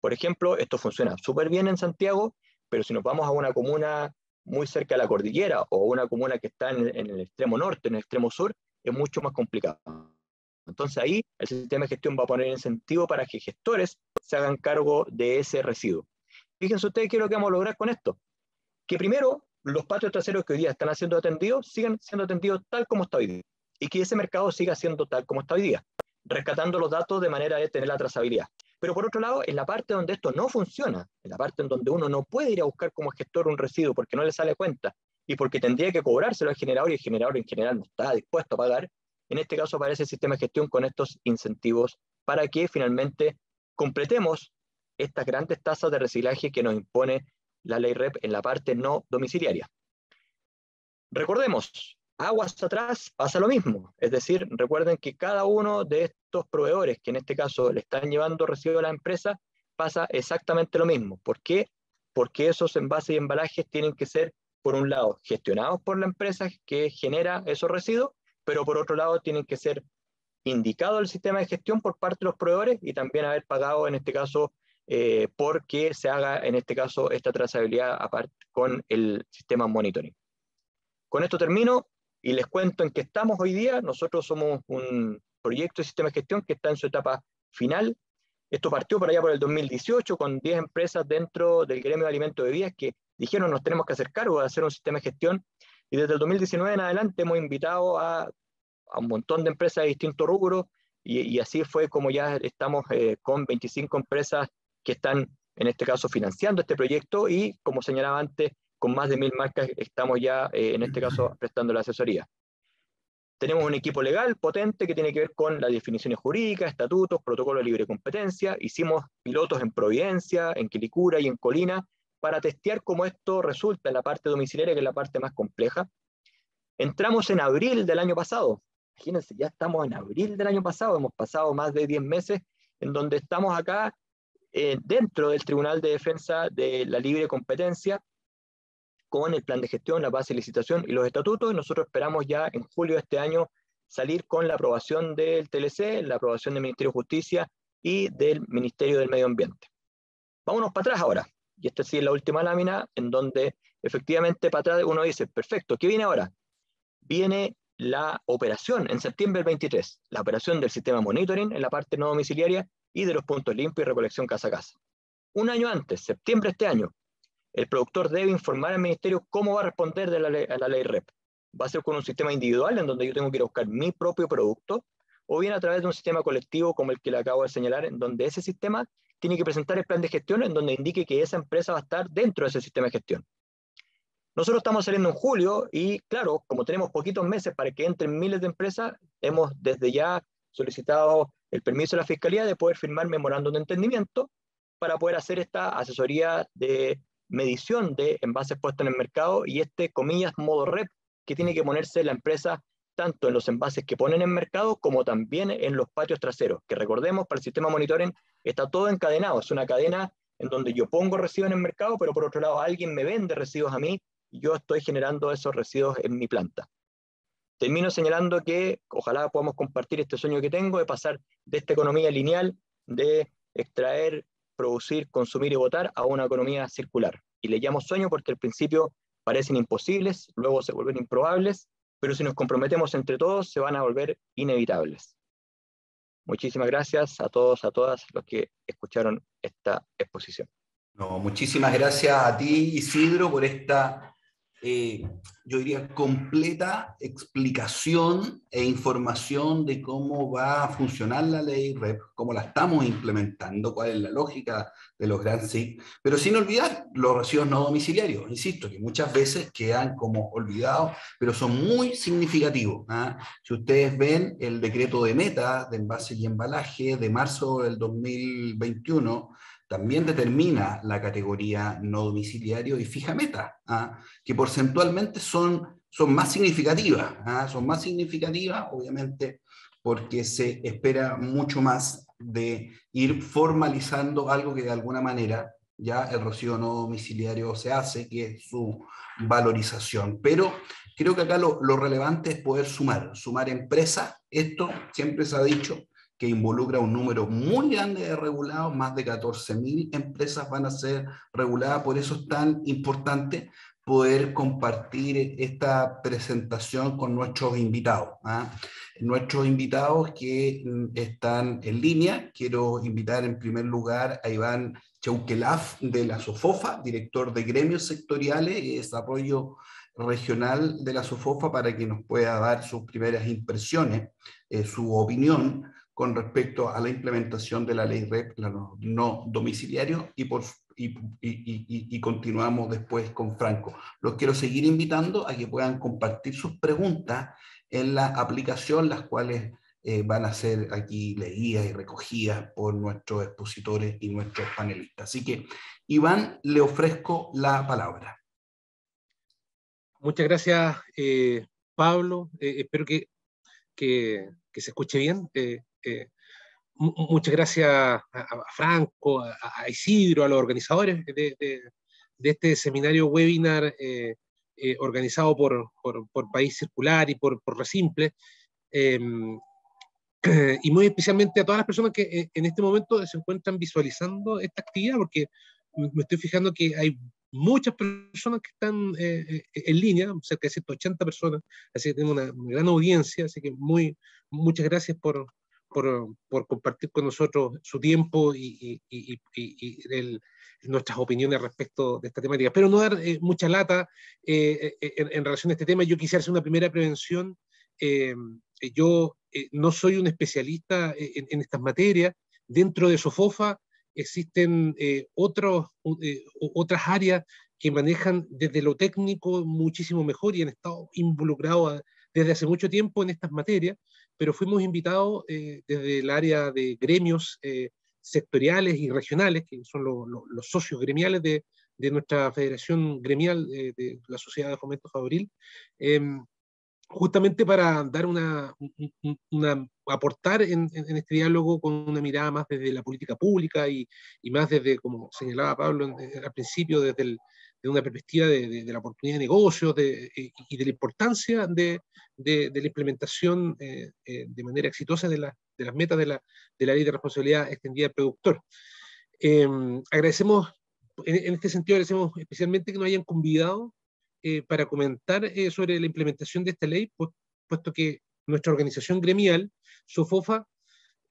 Por ejemplo, esto funciona súper bien en Santiago, pero si nos vamos a una comuna muy cerca de la cordillera o una comuna que está en, en el extremo norte, en el extremo sur, es mucho más complicado. Entonces ahí el sistema de gestión va a poner incentivo para que gestores se hagan cargo de ese residuo. Fíjense ustedes qué es lo que vamos a lograr con esto. Que primero los patios traseros que hoy día están siendo atendidos sigan siendo atendidos tal como está hoy día. Y que ese mercado siga siendo tal como está hoy día, rescatando los datos de manera de tener la trazabilidad. Pero por otro lado, en la parte donde esto no funciona, en la parte en donde uno no puede ir a buscar como gestor un residuo porque no le sale cuenta y porque tendría que cobrárselo al generador y el generador en general no está dispuesto a pagar, en este caso aparece el sistema de gestión con estos incentivos para que finalmente completemos estas grandes tasas de reciclaje que nos impone la ley REP en la parte no domiciliaria. Recordemos, aguas atrás pasa lo mismo, es decir, recuerden que cada uno de estos proveedores que en este caso le están llevando residuos a la empresa pasa exactamente lo mismo. ¿Por qué? Porque esos envases y embalajes tienen que ser, por un lado, gestionados por la empresa que genera esos residuos, pero por otro lado tienen que ser indicados al sistema de gestión por parte de los proveedores y también haber pagado, en este caso, eh, porque se haga en este caso esta trazabilidad con el sistema monitoring. Con esto termino y les cuento en qué estamos hoy día. Nosotros somos un proyecto de sistema de gestión que está en su etapa final. Esto partió por allá por el 2018 con 10 empresas dentro del gremio de alimentos y bebidas que dijeron nos tenemos que hacer cargo de hacer un sistema de gestión y desde el 2019 en adelante hemos invitado a, a un montón de empresas de distintos rubros y, y así fue como ya estamos eh, con 25 empresas que están en este caso financiando este proyecto y como señalaba antes, con más de mil marcas estamos ya eh, en este caso prestando la asesoría. Tenemos un equipo legal potente que tiene que ver con las definiciones jurídicas, estatutos, protocolos de libre competencia. Hicimos pilotos en Providencia, en Quilicura y en Colina para testear cómo esto resulta en la parte domiciliaria, que es la parte más compleja. Entramos en abril del año pasado. Imagínense, ya estamos en abril del año pasado, hemos pasado más de 10 meses en donde estamos acá eh, dentro del Tribunal de Defensa de la Libre Competencia con el plan de gestión, la base de licitación y los estatutos. Nosotros esperamos ya en julio de este año salir con la aprobación del TLC, la aprobación del Ministerio de Justicia y del Ministerio del Medio Ambiente. Vámonos para atrás ahora. Y esta sí es la última lámina en donde efectivamente para atrás uno dice, perfecto, ¿qué viene ahora? Viene la operación en septiembre del 23, la operación del sistema monitoring en la parte no domiciliaria y de los puntos limpios y recolección casa a casa. Un año antes, septiembre de este año, el productor debe informar al ministerio cómo va a responder a la ley REP. Va a ser con un sistema individual en donde yo tengo que ir a buscar mi propio producto, o bien a través de un sistema colectivo como el que le acabo de señalar, en donde ese sistema tiene que presentar el plan de gestión en donde indique que esa empresa va a estar dentro de ese sistema de gestión. Nosotros estamos saliendo en julio y claro, como tenemos poquitos meses para que entren miles de empresas, hemos desde ya solicitado el permiso de la Fiscalía de poder firmar memorándum de entendimiento para poder hacer esta asesoría de medición de envases puestos en el mercado y este, comillas, modo REP que tiene que ponerse la empresa tanto en los envases que ponen en mercado como también en los patios traseros, que recordemos, para el sistema monitoring está todo encadenado, es una cadena en donde yo pongo residuos en el mercado, pero por otro lado alguien me vende residuos a mí y yo estoy generando esos residuos en mi planta. Termino señalando que ojalá podamos compartir este sueño que tengo de pasar de esta economía lineal, de extraer producir, consumir y votar a una economía circular. Y le llamo sueño porque al principio parecen imposibles, luego se vuelven improbables, pero si nos comprometemos entre todos se van a volver inevitables. Muchísimas gracias a todos, a todas los que escucharon esta exposición. No, muchísimas gracias a ti, Isidro, por esta eh, yo diría, completa explicación e información de cómo va a funcionar la ley REP, cómo la estamos implementando, cuál es la lógica de los Grand SIC, pero sin olvidar los residuos no domiciliarios, insisto, que muchas veces quedan como olvidados, pero son muy significativos. ¿ah? Si ustedes ven el decreto de meta de envase y embalaje de marzo del 2021, también determina la categoría no domiciliario y fija meta, ¿ah? que porcentualmente son, son más significativas, ¿ah? son más significativas obviamente porque se espera mucho más de ir formalizando algo que de alguna manera ya el rocío no domiciliario se hace, que es su valorización. Pero creo que acá lo, lo relevante es poder sumar, sumar empresas. Esto siempre se ha dicho, que involucra un número muy grande de regulados, más de 14.000 empresas van a ser reguladas, por eso es tan importante poder compartir esta presentación con nuestros invitados. ¿ah? Nuestros invitados que mm, están en línea, quiero invitar en primer lugar a Iván Chauquelaf de la SOFOFA, director de gremios sectoriales y desarrollo regional de la SOFOFA, para que nos pueda dar sus primeras impresiones, eh, su opinión con respecto a la implementación de la ley REP, no, domiciliario, y, continuamos después con Franco. Los quiero seguir invitando a que puedan compartir sus preguntas en la aplicación, las cuales eh, van a ser aquí leídas y recogidas por nuestros expositores y nuestros panelistas. Así que, Iván, le ofrezco la palabra. Muchas gracias, eh, Pablo. Eh, espero que, que, que, se escuche bien. Eh, muchas gracias a, Franco, a, Isidro, a los organizadores de, este seminario webinar eh, eh, organizado por, por, País Circular y por, por Resimple. Em, y muy especialmente a todas las personas que eh, en este momento se encuentran visualizando esta actividad, porque me estoy fijando que hay muchas personas que están en línea, cerca de 180 personas, así que tenemos una, gran audiencia, así que muy, muchas gracias por, por, por compartir con nosotros su tiempo y, y, y, el, nuestras opiniones respecto de esta temática. Pero no dar mucha lata en, en, relación a este tema, yo quisiera hacer una primera prevención. yo eh, no soy un especialista eh, en, estas materias. Dentro de SOFOFA existen eh, otros, otras áreas que manejan desde lo técnico muchísimo mejor y han estado involucrados desde hace mucho tiempo en estas materias, pero fuimos invitados desde el área de gremios sectoriales y regionales, que son los socios gremiales de, nuestra federación gremial de la Sociedad de Fomento Favoril, em, justamente para dar una, aportar en, este diálogo con una mirada más desde la política pública y más desde, como señalaba Pablo al principio, desde el, de una perspectiva de, la oportunidad de negocios de, y de la importancia de, la implementación eh, eh, de manera exitosa de, la, de las metas de la, ley de responsabilidad extendida del productor. Em, agradecemos, en, este sentido, agradecemos especialmente que nos hayan convidado eh, para comentar eh, sobre la implementación de esta ley, puesto que nuestra organización gremial, SOFOFA,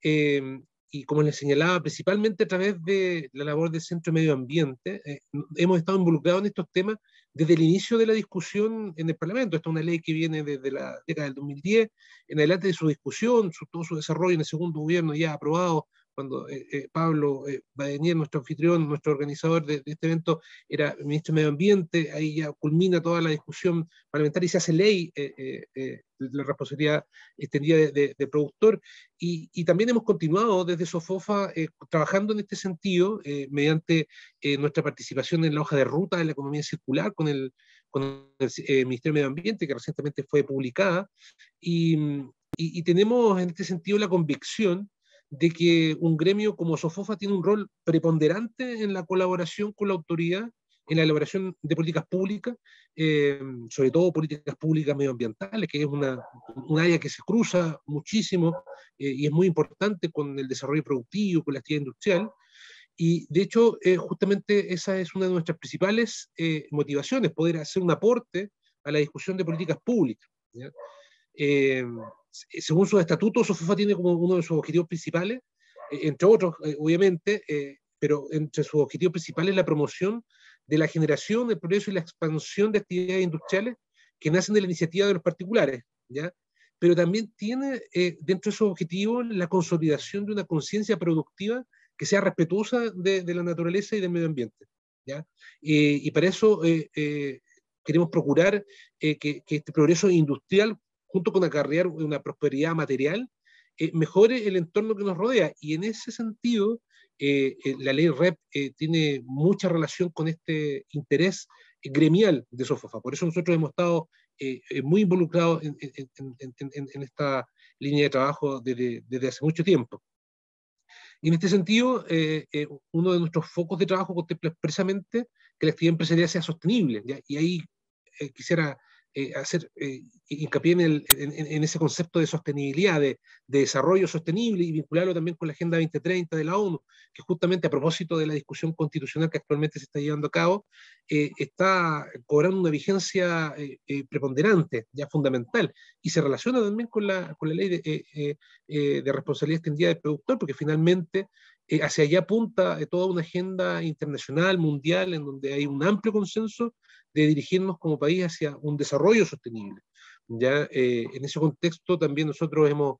eh, y como les señalaba, principalmente a través de la labor del Centro de Medio Ambiente, hemos estado involucrados en estos temas desde el inicio de la discusión en el Parlamento. Esta es una ley que viene desde la década del 2010, en adelante de su discusión, su, todo su desarrollo en el segundo gobierno ya aprobado cuando eh, eh, Pablo eh, venir nuestro anfitrión, nuestro organizador de, este evento, era ministro de Medio Ambiente, ahí ya culmina toda la discusión parlamentaria y se hace ley la responsabilidad extendida de, productor. Y, también hemos continuado desde Sofofa trabajando en este sentido mediante nuestra participación en la hoja de ruta de la economía circular con el, con el Ministerio de Medio Ambiente, que recientemente fue publicada. y, y tenemos en este sentido la convicción de que un gremio como Sofofa tiene un rol preponderante en la colaboración con la autoridad en la elaboración de políticas públicas, eh, sobre todo políticas públicas medioambientales, que es una, un área que se cruza muchísimo eh, y es muy importante con el desarrollo productivo, con la actividad industrial. Y de hecho, eh, justamente esa es una de nuestras principales motivaciones, poder hacer un aporte a la discusión de políticas públicas. Según sus estatutos, SOFOFA tiene como uno de sus objetivos principales, eh, entre otros, eh, obviamente, eh, pero entre sus objetivos principales la promoción de la generación, el progreso y la expansión de actividades industriales que nacen de la iniciativa de los particulares, ¿ya? Pero también tiene dentro de esos objetivos la consolidación de una conciencia productiva que sea respetuosa de, de, la naturaleza y del medio ambiente, ¿ya? y para eso queremos procurar que, que, este progreso industrial junto con acarrear una prosperidad material, eh, mejore el entorno que nos rodea. Y en ese sentido, eh, eh, la ley REP tiene mucha relación con este interés gremial de Sofofa. Por eso nosotros hemos estado muy involucrados en, esta línea de trabajo desde, hace mucho tiempo. Y en este sentido, uno de nuestros focos de trabajo contempla expresamente que la actividad empresarial sea sostenible. Y ahí quisiera eh, hacer eh, hincapié en, el, en, ese concepto de sostenibilidad, de, desarrollo sostenible y vincularlo también con la Agenda 2030 de la ONU, que justamente a propósito de la discusión constitucional que actualmente se está llevando a cabo, eh, está cobrando una vigencia preponderante, ya fundamental, y se relaciona también con la, con la ley de, de responsabilidad extendida del productor, porque finalmente hacia allá apunta toda una agenda internacional, mundial, en donde hay un amplio consenso de dirigirnos como país hacia un desarrollo sostenible. Ya eh, en ese contexto también nosotros hemos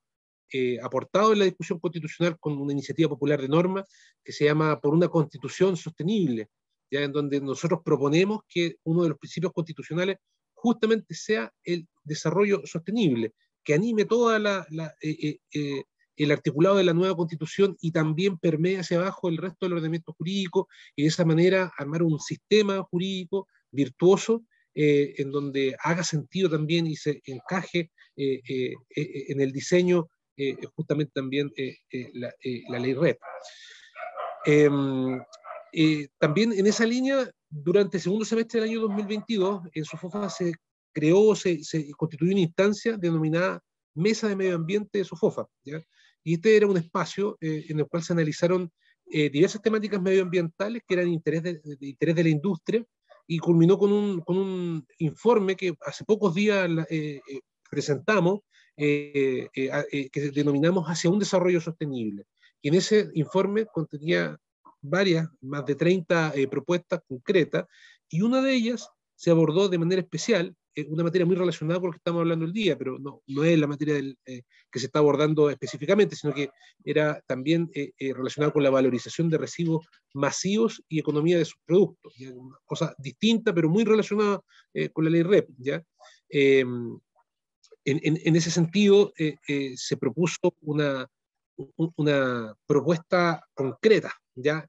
eh, aportado en la discusión constitucional con una iniciativa popular de norma que se llama Por una constitución sostenible, ya en donde nosotros proponemos que uno de los principios constitucionales justamente sea el desarrollo sostenible, que anime toda la, eh, el articulado de la nueva constitución y también permee hacia abajo el resto del ordenamiento jurídico y de esa manera armar un sistema jurídico virtuoso eh, en donde haga sentido también y se encaje eh, eh, en el diseño justamente también la, la, ley red. Em, también en esa línea, durante el segundo semestre del año 2022, en SOFOFA se creó, se, se constituyó una instancia denominada Mesa de Medio Ambiente de SOFOFA, y este era un espacio en el cual se analizaron diversas temáticas medioambientales que eran de interés de, interés de la industria y culminó con un, con un, informe que hace pocos días presentamos, que denominamos hacia un desarrollo sostenible. Y en ese informe contenía varias, más de 30 propuestas concretas, y una de ellas se abordó de manera especial, eh, una materia muy relacionada con lo que estamos hablando el día, pero no, no es la materia del, eh, que se está abordando específicamente, sino que era también eh, relacionada con la valorización de residuos masivos y economía de sus productos. Una cosa distinta, pero muy relacionada con la ley REP. ¿ya? Em, en, en, en, ese sentido, se propuso una, una propuesta concreta ya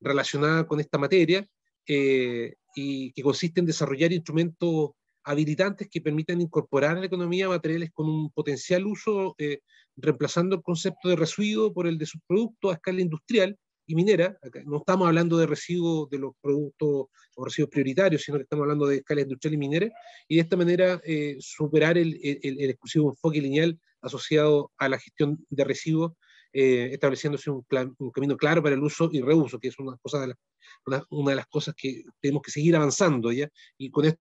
relacionada con esta materia y que consiste en desarrollar instrumentos habilitantes que permitan incorporar a la economía materiales con un potencial uso, eh, reemplazando el concepto de residuo por el de subproducto a escala industrial y minera. no estamos hablando de residuos de los productos o residuos prioritarios, sino que estamos hablando de escala industrial y minera, y de esta manera eh, superar el, el, el, exclusivo enfoque lineal asociado a la gestión de residuos eh, estableciéndose un, un, camino claro para el uso y reuso, que es una, cosa de una, una, de las cosas que tenemos que seguir avanzando, ¿ya? Y con esto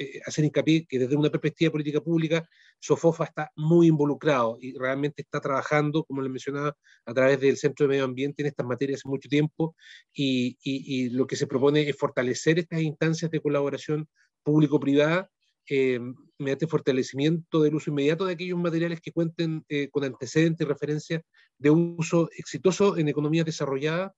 eh, hacer hincapié que desde una perspectiva de política pública, Sofofa está muy involucrado y realmente está trabajando, como les mencionaba, a través del Centro de Medio Ambiente en estas materias hace mucho tiempo y, y, y lo que se propone es fortalecer estas instancias de colaboración público-privada eh, mediante fortalecimiento del uso inmediato de aquellos materiales que cuenten eh, con antecedentes y referencias de uso exitoso en economías desarrolladas,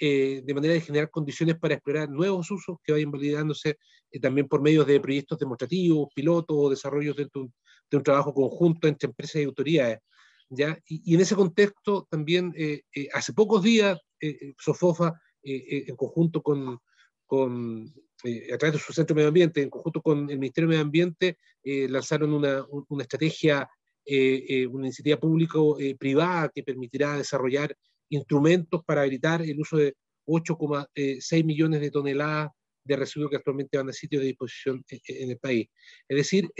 eh, de manera de generar condiciones para explorar nuevos usos que vayan validándose también por medio de proyectos demostrativos, pilotos o desarrollos de un, trabajo conjunto entre empresas y autoridades. ¿ya? Y, en ese contexto también, hace pocos días, Sofofa, en conjunto con, con eh, a través de su centro de medio ambiente, en conjunto con el Ministerio de Medio Ambiente, eh, lanzaron una, una estrategia, eh, una iniciativa público-privada que permitirá desarrollar instrumentos para habilitar el uso de 8,6 millones de toneladas de residuos que actualmente van a sitios de disposición en el país. Es decir,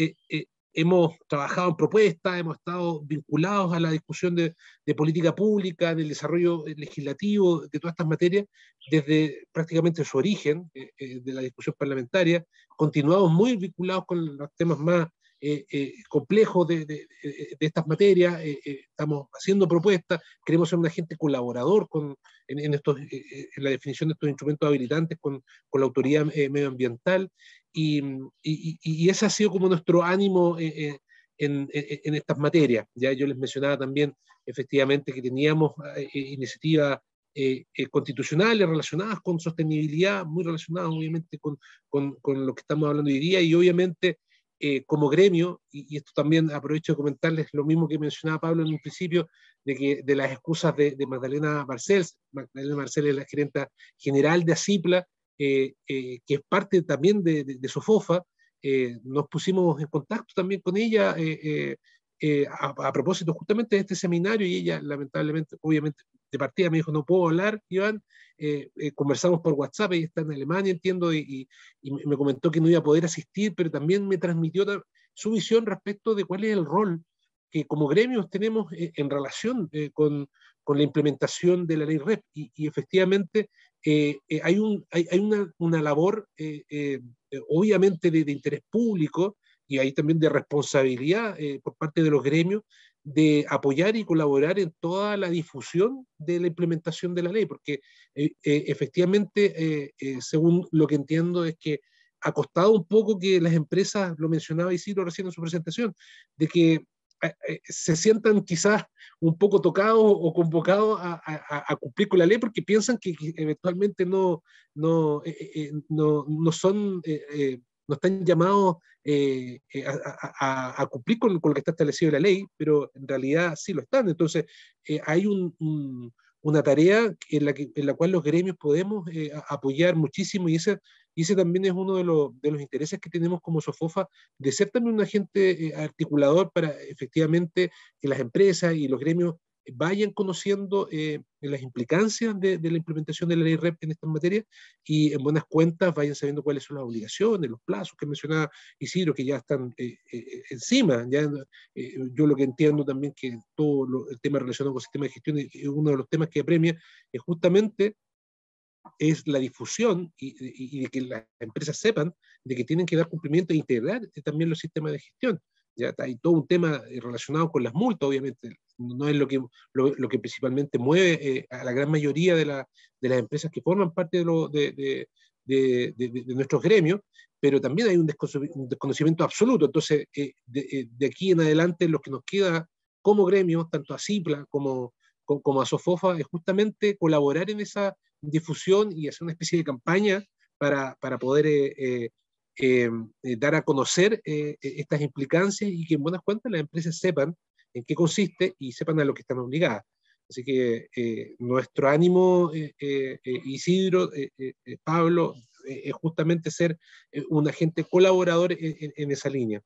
hemos trabajado en propuestas, hemos estado vinculados a la discusión de, política pública, del desarrollo legislativo de todas estas materias, desde prácticamente su origen eh, eh, de la discusión parlamentaria. Continuamos muy vinculados con los temas más eh, complejos de, estas materias, estamos haciendo propuestas, queremos ser un agente colaborador con, en, estos, en la definición de estos instrumentos habilitantes con, con la autoridad medioambiental y, y, ese ha sido como nuestro ánimo eh, eh, en, en, estas materias. Ya yo les mencionaba también efectivamente que teníamos eh, iniciativas constitucionales relacionadas con sostenibilidad, muy relacionadas obviamente con, con, con, lo que estamos hablando hoy día y obviamente como gremio, y, esto también aprovecho de comentarles lo mismo que mencionaba Pablo en un principio, de, que, de las excusas de, de Magdalena Marcel, Magdalena Marcel es la gerenta general de ACIPLA, eh, eh, que es parte también de, de, Sofofa, eh, nos pusimos en contacto también con ella a, propósito justamente de este seminario y ella lamentablemente, obviamente, de partida me dijo, no puedo hablar, Iván, conversamos por WhatsApp, ella está en Alemania, entiendo, y, y, me comentó que no iba a poder asistir, pero también me transmitió su visión respecto de cuál es el rol que como gremios tenemos en relación con, con, la implementación de la ley REP. Y, y efectivamente eh, eh, hay, un, hay, hay una, una, labor, eh, obviamente, de, de, interés público y hay también de responsabilidad por parte de los gremios de apoyar y colaborar en toda la difusión de la implementación de la ley, porque efectivamente, según lo que entiendo, es que ha costado un poco que las empresas, lo mencionaba Isidro recién en su presentación, de que eh, eh, se sientan quizás un poco tocados o convocados a, a, cumplir con la ley porque piensan que, eventualmente no, no, eh, no, no, son, no están llamados a, cumplir con, lo que está establecido en la ley, pero en realidad sí lo están. Entonces, hay un, una tarea en la, que, en la cual los gremios podemos apoyar muchísimo y ese ese también es uno de, de, los intereses que tenemos como Sofofa, de ser también un agente eh, articulador para efectivamente que las empresas y los gremios vayan conociendo eh, las implicancias de, la implementación de la ley REP en esta materia y en buenas cuentas vayan sabiendo cuáles son las obligaciones, los plazos que mencionaba Isidro, que ya están eh, eh, encima. Ya, yo lo que entiendo también que todo el tema relacionado con el sistema de gestión es uno de los temas que apremia es justamente es la difusión y, de que las empresas sepan de que tienen que dar cumplimiento e integrar también los sistemas de gestión. Ya hay todo un tema relacionado con las multas, obviamente no es lo que, lo, que principalmente mueve eh, a la gran mayoría de, la, de, las empresas que forman parte de, nuestros gremios, pero también hay un desconocimiento absoluto. Entonces, eh, eh, de, aquí en adelante, lo que nos queda como gremio, tanto a CIPLA como, como, a SOFOFA, es justamente colaborar en esa difusión y hacer una especie de campaña para, para poder dar a conocer estas implicancias y que en buenas cuentas las empresas sepan en qué consiste y sepan a lo que están obligadas. Así que eh, nuestro ánimo, eh, eh, Isidro, Pablo, es justamente ser un agente colaborador en, esa línea.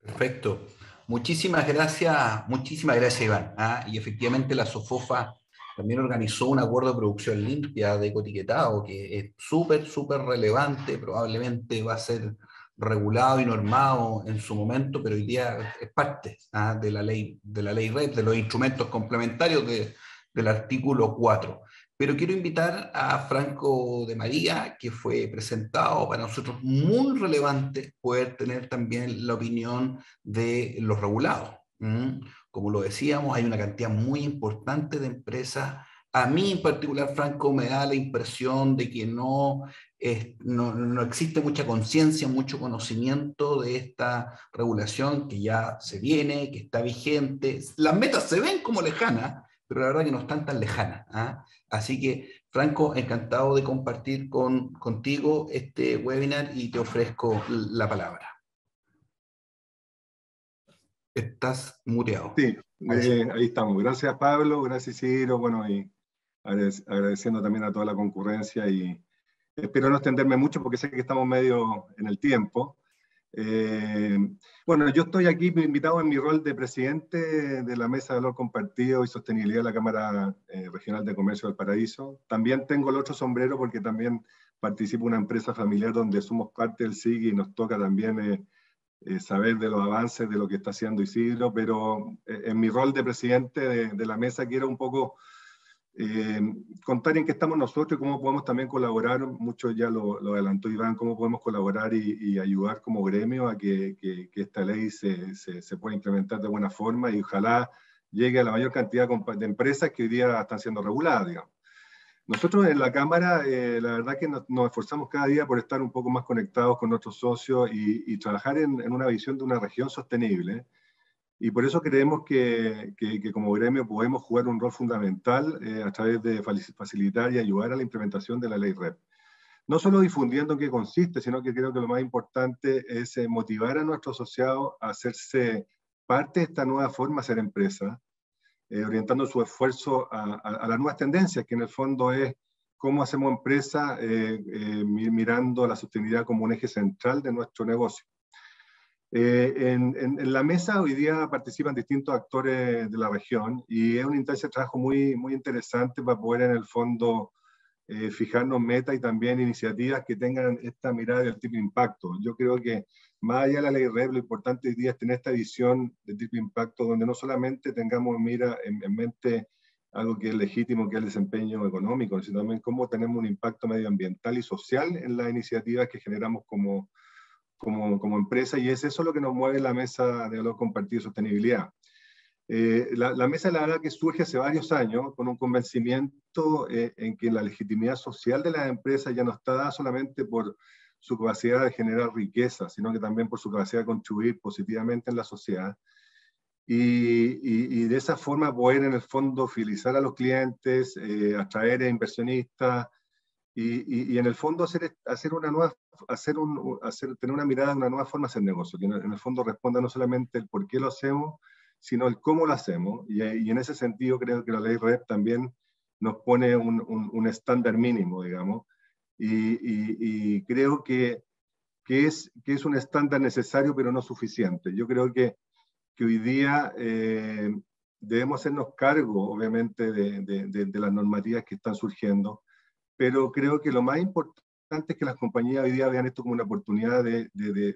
Perfecto. Muchísimas gracias, muchísimas gracias, Iván. Ah, y efectivamente la SOFOFA también organizó un acuerdo de producción limpia de ecotiquetado que es súper, súper relevante, probablemente va a ser regulado y normado en su momento, pero hoy día es parte ¿ah? de, la ley, de la ley red, de los instrumentos complementarios del artículo 4. Pero quiero invitar a Franco de María, que fue presentado para nosotros muy relevante poder tener también la opinión de los regulados. Como lo decíamos, hay una cantidad muy importante de empresas a mí en particular, Franco, me da la impresión de que no, no, existe mucha conciencia, mucho conocimiento de esta regulación que ya se viene, que está vigente. Las metas se ven como lejanas, pero la verdad que no están tan lejanas. ¿ah? Así que, Franco, encantado de compartir con, contigo este webinar y te ofrezco la palabra. Estás muteado. Sí, eh, ahí estamos. Gracias, Pablo. Gracias, Ciro. Bueno, y agradeciendo también a toda la concurrencia y espero no extenderme mucho porque sé que estamos medio en el tiempo. Eh, bueno, yo estoy aquí invitado en mi rol de presidente de la Mesa de Valor Compartido y Sostenibilidad de la Cámara eh, Regional de Comercio del Paraíso. También tengo el otro sombrero porque también participo en una empresa familiar donde somos parte del SIG y nos toca también eh, saber de los avances de lo que está haciendo Isidro, pero en mi rol de presidente de, la mesa quiero un poco eh, contar en qué estamos nosotros y cómo podemos también colaborar, mucho ya lo, adelantó Iván, cómo podemos colaborar y, ayudar como gremio a que, esta ley se, se, pueda implementar de buena forma y ojalá llegue a la mayor cantidad de empresas que hoy día están siendo reguladas, digamos. Nosotros en la Cámara, eh, la verdad que nos, esforzamos cada día por estar un poco más conectados con nuestros socios y, trabajar en, en, una visión de una región sostenible y por eso creemos que, que, como gremio podemos jugar un rol fundamental eh, a través de facilitar y ayudar a la implementación de la ley REP. No solo difundiendo en qué consiste, sino que creo que lo más importante es eh, motivar a nuestros asociados a hacerse parte de esta nueva forma de ser empresa, eh, orientando su esfuerzo a, a, las nuevas tendencias, que en el fondo es cómo hacemos empresa mirando la sostenibilidad como un eje central de nuestro negocio. Eh, en, la mesa hoy día participan distintos actores de la región y es una instancia trabajo muy, muy interesante para poder en el fondo eh, fijarnos metas y también iniciativas que tengan esta mirada del tipo impacto. Yo creo que más allá de la ley REP, lo importante hoy día es tener esta visión de tipo impacto donde no solamente tengamos mira en, en mente algo que es legítimo, que es el desempeño económico, sino también cómo tenemos un impacto medioambiental y social en las iniciativas que generamos como, como, como, empresa y es eso lo que nos mueve la mesa de valor compartido y sostenibilidad. Eh, la, la, mesa, que surge hace varios años con un convencimiento eh, en que la legitimidad social de las empresas ya no está dada solamente por su capacidad de generar riqueza, sino que también por su capacidad de contribuir positivamente en la sociedad. Y, y, de esa forma poder en el fondo fidelizar a los clientes, eh, atraer a inversionistas, y, y, en el fondo hacer, hacer una nueva, hacer un, hacer, tener una mirada de una nueva forma de hacer negocio, que en el, fondo responda no solamente el por qué lo hacemos, sino el cómo lo hacemos. Y, y en ese sentido creo que la ley REP también nos pone un, estándar mínimo, digamos, y, y, creo que, que, es, que es un estándar necesario pero no suficiente. Yo creo que, que hoy día... Eh, debemos hacernos cargo, obviamente, de, de, las normativas que están surgiendo, pero creo que lo más importante es que las compañías hoy día vean esto como una oportunidad de,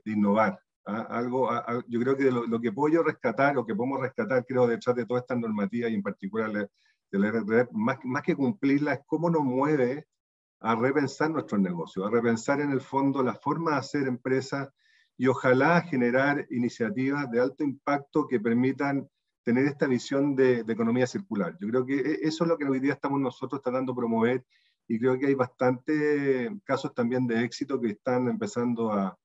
innovar. Algo, yo creo que lo, que puedo yo rescatar, lo que podemos rescatar, creo, detrás de todas estas normativas y en particular de la más, más que cumplirla, es cómo nos mueve a repensar nuestros negocios, a repensar en el fondo la forma de hacer empresas y ojalá generar iniciativas de alto impacto que permitan tener esta visión de, economía circular. Yo creo que e, eso es lo que hoy día estamos nosotros tratando de promover y creo que hay bastantes casos también de éxito que están empezando a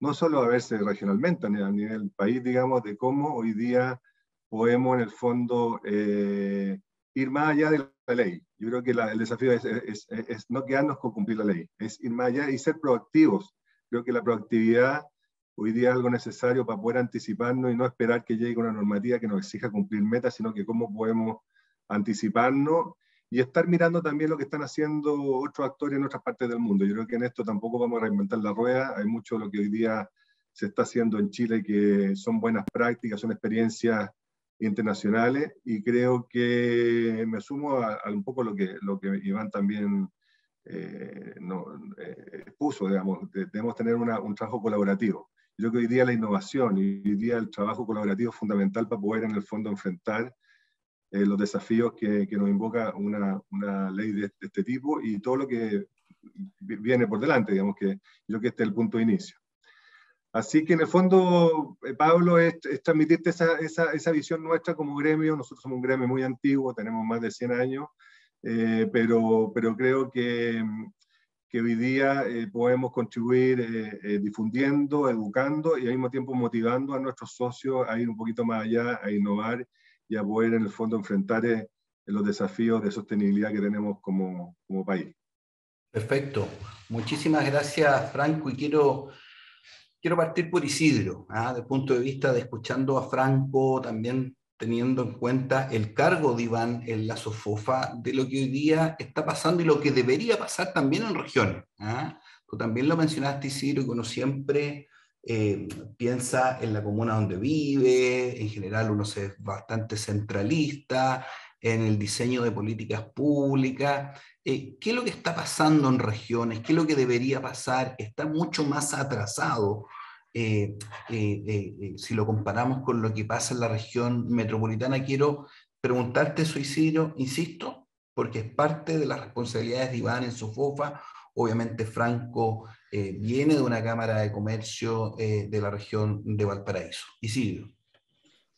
no solo a verse regionalmente, a nivel país, digamos, de cómo hoy día podemos en el fondo eh, ir más allá de la ley. Yo creo que el desafío es, es, no quedarnos con cumplir la ley, es ir más allá y ser proactivos. Creo que la proactividad hoy día es algo necesario para poder anticiparnos y no esperar que llegue una normativa que nos exija cumplir metas, sino que cómo podemos anticiparnos y estar mirando también lo que están haciendo otros actores en otras partes del mundo. Yo creo que en esto tampoco vamos a reinventar la rueda, hay mucho de lo que hoy día se está haciendo en Chile que son buenas prácticas, son experiencias internacionales y creo que me sumo a, un poco lo que, lo que Iván también eh, no, eh, expuso, digamos, debemos tener un trabajo colaborativo. Yo creo que hoy día la innovación y hoy día el trabajo colaborativo es fundamental para poder en el fondo enfrentar eh, los desafíos que, que, nos invoca una, una ley de, este tipo y todo lo que viene por delante, digamos que yo que este es el punto de inicio. Así que en el fondo, eh, Pablo, es, transmitirte esa, esa, esa, visión nuestra como gremio. Nosotros somos un gremio muy antiguo, tenemos más de 100 años, eh, pero, pero creo que, que hoy día eh, podemos contribuir eh, eh, difundiendo, educando y al mismo tiempo motivando a nuestros socios a ir un poquito más allá, a innovar y a poder en el fondo enfrentar los desafíos de sostenibilidad que tenemos como, como país. Perfecto. Muchísimas gracias, Franco, y quiero quiero partir por Isidro, ¿ah? desde el punto de vista de escuchando a Franco, también teniendo en cuenta el cargo de Iván en la SOFOFA, de lo que hoy día está pasando y lo que debería pasar también en regiones. ¿ah? Tú también lo mencionaste, Isidro, que uno siempre eh, piensa en la comuna donde vive, en general uno es bastante centralista en el diseño de políticas públicas. Eh, ¿Qué es lo que está pasando en regiones? ¿Qué es lo que debería pasar? Está mucho más atrasado eh, si lo comparamos con lo que pasa en la región metropolitana, quiero preguntarte eso, Isidro, insisto, porque es parte de las responsabilidades de Iván en su FOFA. Obviamente Franco viene de una Cámara de Comercio de la región de Valparaíso. Isidro.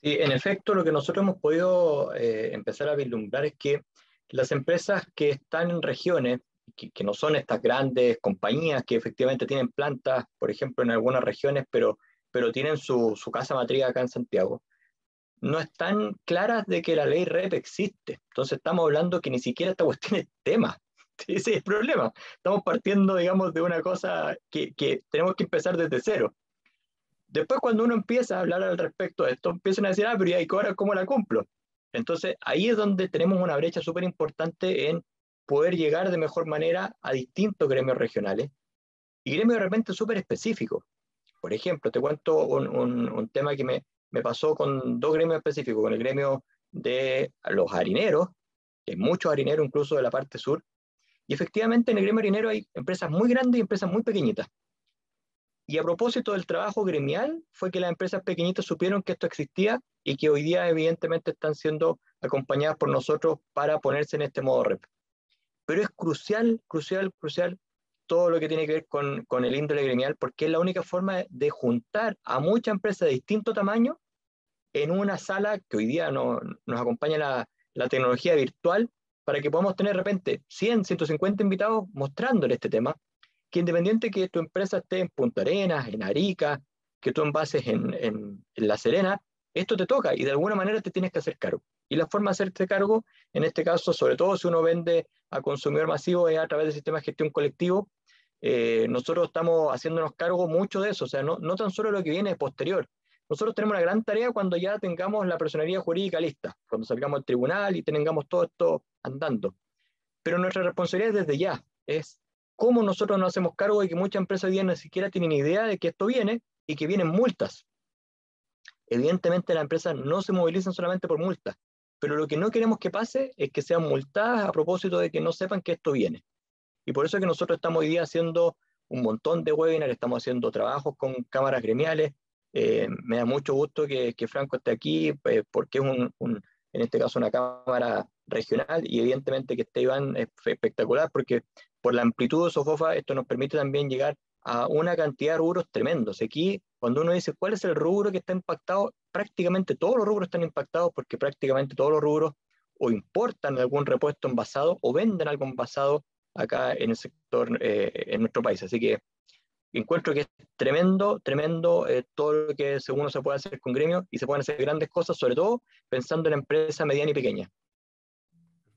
Sí, en efecto, lo que nosotros hemos podido empezar a vislumbrar es que las empresas que están en regiones que, no son estas grandes compañías que efectivamente tienen plantas, por ejemplo, en algunas regiones, pero, pero tienen su, su casa matriz acá en Santiago, no están claras de que la ley REP existe. Entonces estamos hablando que ni siquiera esta cuestión es tema. Ese es el problema. Estamos partiendo, digamos, de una cosa que, que tenemos que empezar desde cero. Después, cuando uno empieza a hablar al respecto de esto, empiezan a decir, ah, pero ¿y ahora cómo la cumplo? Entonces, ahí es donde tenemos una brecha súper importante en poder llegar de mejor manera a distintos gremios regionales y gremios de repente súper específicos. Por ejemplo, te cuento un, un, tema que me, me, pasó con dos gremios específicos, con el gremio de los harineros, que muchos harineros incluso de la parte sur, y efectivamente en el gremio harinero hay empresas muy grandes y empresas muy pequeñitas. Y a propósito del trabajo gremial, fue que las empresas pequeñitas supieron que esto existía y que hoy día evidentemente están siendo acompañadas por nosotros para ponerse en este modo REP. Pero es crucial, crucial, crucial todo lo que tiene que ver con, con el índole gremial, porque es la única forma de juntar a muchas empresas de distinto tamaño en una sala que hoy día no, nos acompaña la, la, tecnología virtual para que podamos tener de repente 100, 150 invitados mostrándole este tema, que independiente que tu empresa esté en Punta Arenas, en Arica, que tú envases en, en, en La Serena, esto te toca y de alguna manera te tienes que hacer cargo. Y la forma de hacerte cargo, en este caso, sobre todo si uno vende a consumidor masivo, es a través del sistema de gestión colectivo. Eh, nosotros estamos haciéndonos cargo mucho de eso, o sea, no, no tan solo lo que viene posterior. Nosotros tenemos una gran tarea cuando ya tengamos la personalidad jurídica lista, cuando salgamos al tribunal y tengamos todo esto andando. Pero nuestra responsabilidad desde ya es cómo nosotros nos hacemos cargo de que muchas empresas hoy día ni siquiera tienen idea de que esto viene y que vienen multas. Evidentemente las empresas no se movilizan solamente por multas, pero lo que no queremos que pase es que sean multadas a propósito de que no sepan que esto viene. Y por eso es que nosotros estamos hoy día haciendo un montón de webinars, estamos haciendo trabajos con cámaras gremiales. Eh, me da mucho gusto que, Franco esté aquí, pues, porque es un, en este caso una cámara regional y evidentemente que esté Iván es espectacular porque por la amplitud de Sofofa esto nos permite también llegar a una cantidad de rubros tremendos. Aquí, cuando uno dice cuál es el rubro que está impactado, prácticamente todos los rubros están impactados porque prácticamente todos los rubros o importan algún repuesto envasado o venden algo envasado acá en el sector, eh, en nuestro país. Así que encuentro que es tremendo, tremendo eh, todo lo que uno se puede hacer con gremio y se pueden hacer grandes cosas, sobre todo pensando en empresa mediana y pequeña.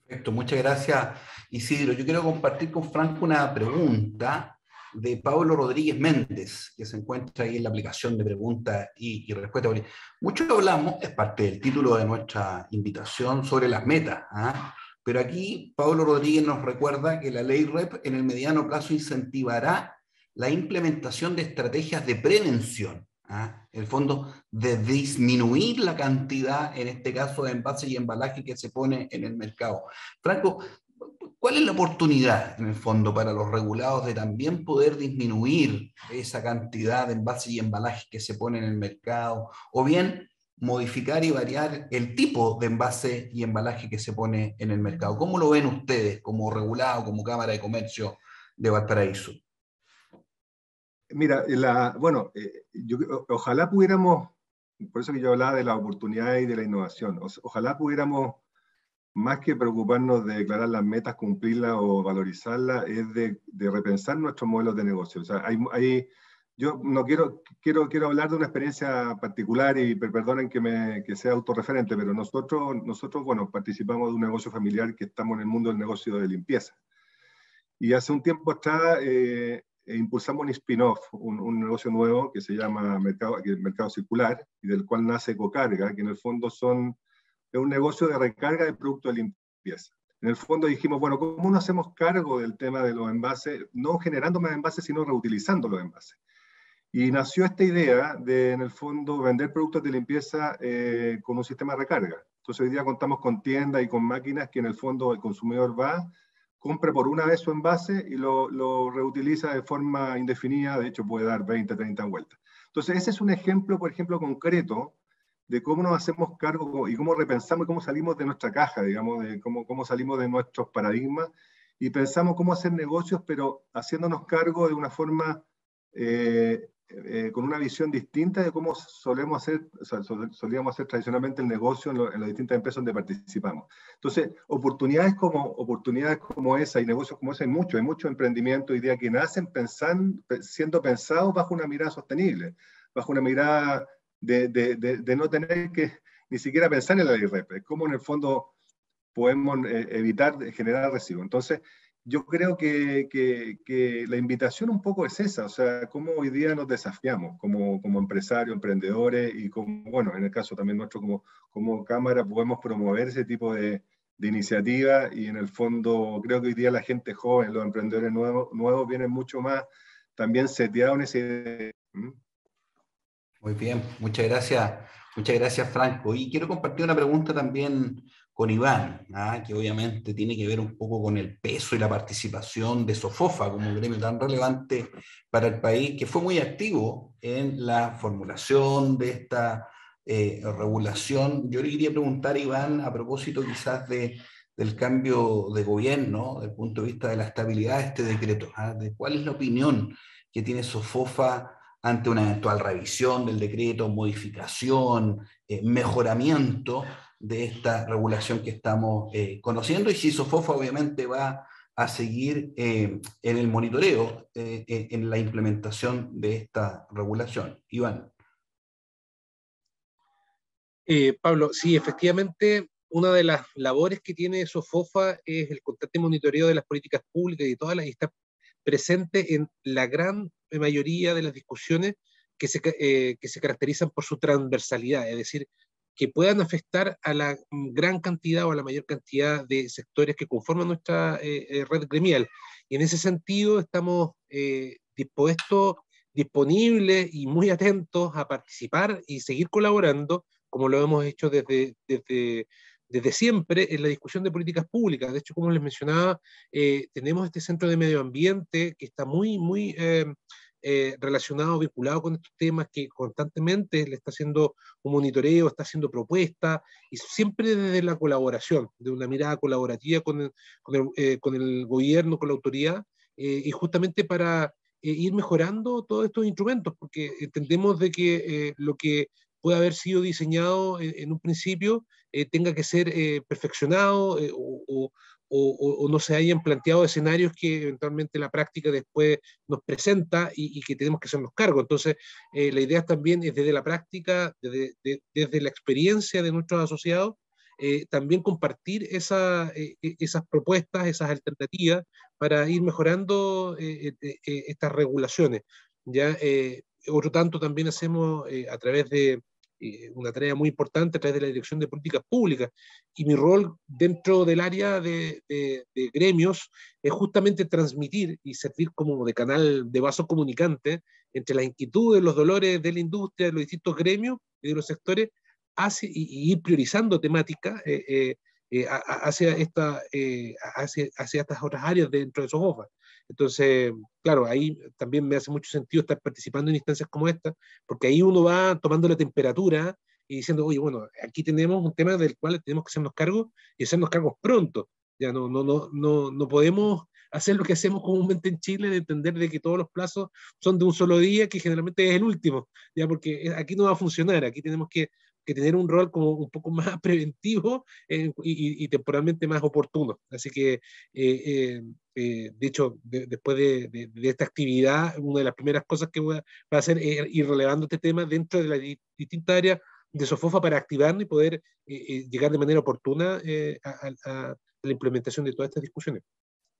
Perfecto, muchas gracias Isidro. Yo quiero compartir con Franco una pregunta de Pablo Rodríguez Méndez, que se encuentra ahí en la aplicación de preguntas y, y respuestas. Mucho hablamos, es parte del título de nuestra invitación, sobre las metas. ¿ah? Pero aquí Pablo Rodríguez nos recuerda que la ley REP en el mediano plazo incentivará la implementación de estrategias de prevención, ¿ah? el fondo de disminuir la cantidad, en este caso, de envases y embalaje que se pone en el mercado. Franco, ¿Cuál es la oportunidad, en el fondo, para los regulados de también poder disminuir esa cantidad de envases y embalajes que se ponen en el mercado? O bien modificar y variar el tipo de envase y embalaje que se pone en el mercado. ¿Cómo lo ven ustedes como regulado, como Cámara de Comercio de Valparaíso? Mira, bueno, eh, yo, ojalá pudiéramos, por eso que yo hablaba de la oportunidad y de la innovación, ojalá pudiéramos más que preocuparnos de declarar las metas, cumplirlas o valorizarlas, es de, de, repensar nuestros modelos de negocio. O sea, hay, hay, yo no quiero, quiero, quiero hablar de una experiencia particular y perdonen que, me, que sea autorreferente, pero nosotros, nosotros, bueno, participamos de un negocio familiar que estamos en el mundo del negocio de limpieza. Y hace un tiempo atrás eh, impulsamos un spin-off, un, un, negocio nuevo que se llama Mercado, Mercado Circular y del cual nace Ecocarga, que en el fondo son es un negocio de recarga de productos de limpieza. En el fondo dijimos, bueno, ¿cómo no hacemos cargo del tema de los envases, no generando más envases, sino reutilizando los envases? Y nació esta idea de, en el fondo, vender productos de limpieza eh, con un sistema de recarga. Entonces, hoy día contamos con tiendas y con máquinas que, en el fondo, el consumidor va, compra por una vez su envase y lo, reutiliza de forma indefinida. De hecho, puede dar 20, 30 vueltas. Entonces, ese es un ejemplo, por ejemplo, concreto de cómo nos hacemos cargo y cómo repensamos y cómo salimos de nuestra caja, digamos, de cómo, cómo salimos de nuestros paradigmas y pensamos cómo hacer negocios, pero haciéndonos cargo de una forma, eh, eh, con una visión distinta de cómo solemos hacer, solíamos hacer tradicionalmente el negocio en, lo, en, las distintas empresas donde participamos. Entonces, oportunidades como, oportunidades como esa y negocios como ese hay mucho, hay mucho emprendimiento hoy que nacen pensando, siendo pensados bajo una mirada sostenible, bajo una mirada de, de, de, no tener que ni siquiera pensar en la IRP, es como en el fondo podemos eh, evitar generar residuos. Entonces, yo creo que, que, la invitación un poco es esa, o sea, cómo hoy día nos desafiamos como, como empresarios, emprendedores y como, bueno, en el caso también nuestro como, como Cámara podemos promover ese tipo de, de iniciativa y en el fondo creo que hoy día la gente joven, los emprendedores nuevos, nuevos vienen mucho más también seteados en ese idea. Muy bien, muchas gracias, muchas gracias Franco. Y quiero compartir una pregunta también con Iván, ¿ah? que obviamente tiene que ver un poco con el peso y la participación de Sofofa como un gremio tan relevante para el país, que fue muy activo en la formulación de esta eh, regulación. Yo le quería preguntar, Iván, a propósito quizás de, del cambio de gobierno, desde el punto de vista de la estabilidad de este decreto, ¿ah? de cuál es la opinión que tiene Sofofa ante una eventual revisión del decreto, modificación, eh, mejoramiento de esta regulación que estamos eh, conociendo y si Sofofa obviamente va a seguir eh, en el monitoreo, eh, en la implementación de esta regulación. Iván. Pablo, sí, efectivamente, una de las labores que tiene Sofofa es el constante monitoreo de las políticas públicas y todas las, y está presente en la gran mayoría de las discusiones que se, que se caracterizan por su transversalidad, es decir, que puedan afectar a la gran cantidad o a la mayor cantidad de sectores que conforman nuestra eh, eh red gremial. Y en ese sentido estamos eh, dispuestos, disponibles y muy atentos a participar y seguir colaborando, como lo hemos hecho desde, desde, desde siempre en la discusión de políticas públicas. De hecho, como les mencionaba, eh, tenemos este centro de medio ambiente que está muy, muy eh, eh, relacionado, vinculado con estos temas, que constantemente le está haciendo un monitoreo, está haciendo propuestas, y siempre desde la colaboración, de una mirada colaborativa con el, con el, gobierno, con la autoridad, y justamente para ir mejorando todos estos instrumentos, porque entendemos de que lo que puede haber sido diseñado en, un principio eh, tenga que ser eh, perfeccionado eh, o, no se hayan planteado escenarios que eventualmente la práctica después nos presenta y, que tenemos que hacernos cargo. Entonces, la idea también es desde la práctica, desde, desde la experiencia de nuestros asociados, también compartir esa, esas propuestas, esas alternativas para ir mejorando estas regulaciones. ¿ya? otro tanto también hacemos a través de, eh, una tarea muy importante a través de la Dirección de Políticas Públicas. Y mi rol dentro del área de, gremios es justamente transmitir y servir como de canal de vaso comunicante entre las inquietudes, los dolores de la industria, de los distintos gremios y de los sectores, hacia, y, ir priorizando temáticas eh, eh, hacia, esta, hacia, estas otras áreas dentro de SOFOFA. Entonces, claro, ahí también me hace mucho sentido estar participando en instancias como esta, porque ahí uno va tomando la temperatura y diciendo, oye, bueno, aquí tenemos un tema del cual tenemos que hacernos cargo y hacernos cargos pronto. Ya no, no, no, no, no podemos hacer lo que hacemos comúnmente en Chile, de entender de que todos los plazos son de un solo día, que generalmente es el último, ya porque aquí no va a funcionar, aquí tenemos que que tener un rol como un poco más preventivo eh, y, temporalmente más oportuno. Así que, eh, eh, de hecho, después de, esta actividad, una de las primeras cosas que voy a, hacer es ir relevando este tema dentro de las distintas áreas de Sofofa para activarnos y poder llegar de manera oportuna a, la implementación de todas estas discusiones.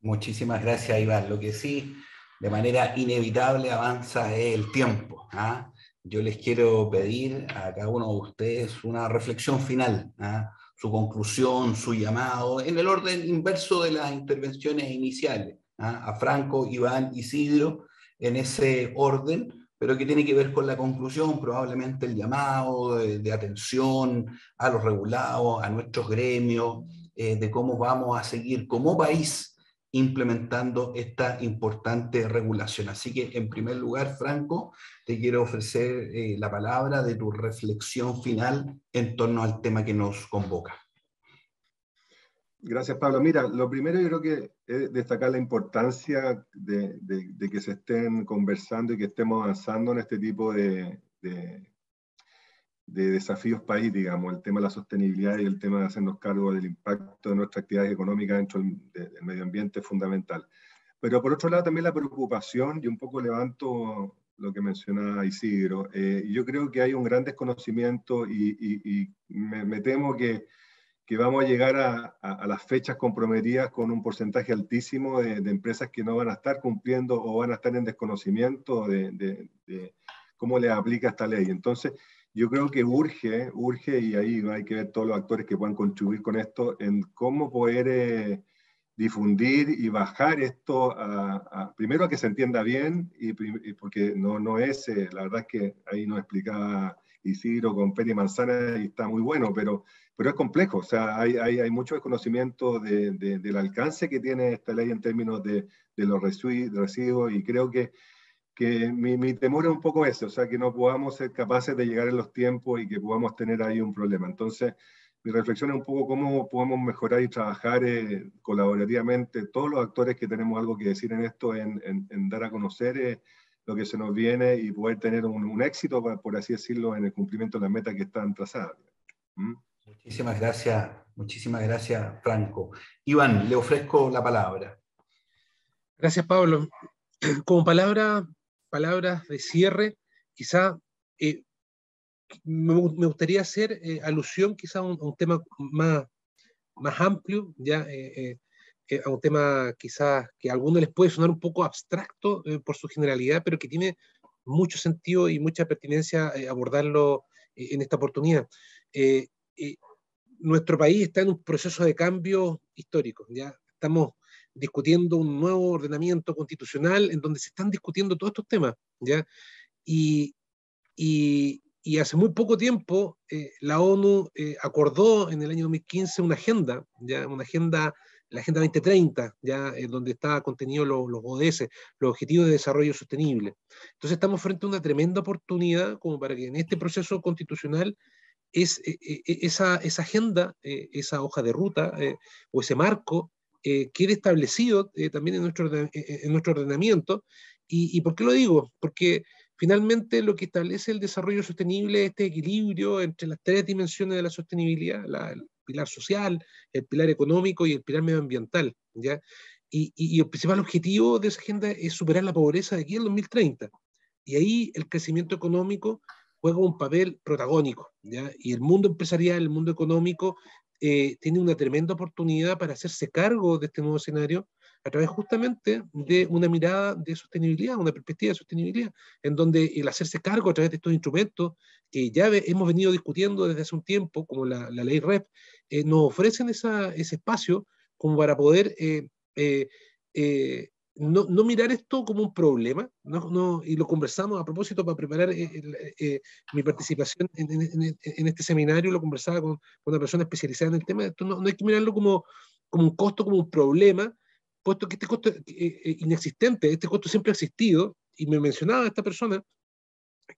Muchísimas gracias, Iván. Lo que sí, de manera inevitable avanza es el tiempo. ¿ah? Yo les quiero pedir a cada uno de ustedes una reflexión final, ¿ah? su conclusión, su llamado, en el orden inverso de las intervenciones iniciales, ¿ah? a Franco, Iván, Isidro, en ese orden, pero que tiene que ver con la conclusión, probablemente el llamado de, atención a los regulados, a nuestros gremios, eh, de cómo vamos a seguir como país implementando esta importante regulación. Así que, en primer lugar, Franco, te quiero ofrecer eh, la palabra de tu reflexión final en torno al tema que nos convoca. Gracias, Pablo. Mira, lo primero yo creo que es destacar la importancia de, que se estén conversando y que estemos avanzando en este tipo de, de desafíos país, digamos, el tema de la sostenibilidad y el tema de hacernos cargo del impacto de nuestras actividades económicas dentro del, medio ambiente es fundamental. Pero por otro lado también la preocupación, y un poco levanto lo que mencionaba Isidro, eh, yo creo que hay un gran desconocimiento y, me, temo que, que, vamos a llegar a, a, las fechas comprometidas con un porcentaje altísimo de, de, empresas que no van a estar cumpliendo o van a estar en desconocimiento de, de cómo les aplica esta ley. Entonces, yo creo que urge, urge, y ahí hay que ver todos los actores que puedan contribuir con esto, en cómo poder eh, difundir y bajar esto, a, primero a que se entienda bien, y, porque no, no es, eh, la verdad es que ahí nos explicaba Isidro con Peri Manzana y está muy bueno, pero, pero es complejo, o sea, hay, hay, hay mucho desconocimiento de, del alcance que tiene esta ley en términos de, de los residuos, y creo que que mi, mi, temor es un poco ese, o sea, que no podamos ser capaces de llegar en los tiempos y que podamos tener ahí un problema. Entonces, mi reflexión es un poco cómo podemos mejorar y trabajar eh, colaborativamente todos los actores que tenemos algo que decir en esto, en, en, dar a conocer eh, lo que se nos viene y poder tener un, un, éxito, por así decirlo, en el cumplimiento de las metas que están trazadas. ¿Mm? Muchísimas gracias, muchísimas gracias, Franco. Iván, le ofrezco la palabra. Gracias, Pablo. Como palabra palabras de cierre, quizá eh, me, gustaría hacer eh, alusión quizá a un, tema más, más amplio, ya eh, a un tema quizás que a algunos les puede sonar un poco abstracto por su generalidad, pero que tiene mucho sentido y mucha pertinencia abordarlo en esta oportunidad. nuestro país está en un proceso de cambio histórico, ya estamos discutiendo un nuevo ordenamiento constitucional en donde se están discutiendo todos estos temas, ¿ya? Y, y, y hace muy poco tiempo la ONU acordó en el año 2015 una agenda, ya una agenda la Agenda 2030, ya en donde está contenido los, los ODS, los Objetivos de Desarrollo Sostenible. Entonces estamos frente a una tremenda oportunidad como para que en este proceso constitucional es, e, e, e, esa, esa, agenda, eh, esa hoja de ruta eh, o ese marco eh, establecido también en nuestro, en nuestro ordenamiento. Y, ¿Y por qué lo digo? Porque finalmente lo que establece el desarrollo sostenible es este equilibrio entre las tres dimensiones de la sostenibilidad, la, pilar social, el pilar económico y el pilar medioambiental. ¿ya? Y, y, el principal objetivo de esa agenda es superar la pobreza de aquí al 2030. Y ahí el crecimiento económico juega un papel protagónico. ¿ya? Y el mundo empresarial, el mundo económico, eh, tiene una tremenda oportunidad para hacerse cargo de este nuevo escenario a través justamente de una mirada de sostenibilidad, una perspectiva de sostenibilidad, en donde el hacerse cargo a través de estos instrumentos que ya hemos venido discutiendo desde hace un tiempo, como la, ley REP, eh, nos ofrecen ese espacio como para poder eh, no, no, mirar esto como un problema, no, no, y lo conversamos a propósito para preparar mi participación en, en, este seminario, lo conversaba con, una persona especializada en el tema, esto no, hay que mirarlo como, como un costo, como un problema, puesto que este costo es inexistente, este costo siempre ha existido, y me mencionaba esta persona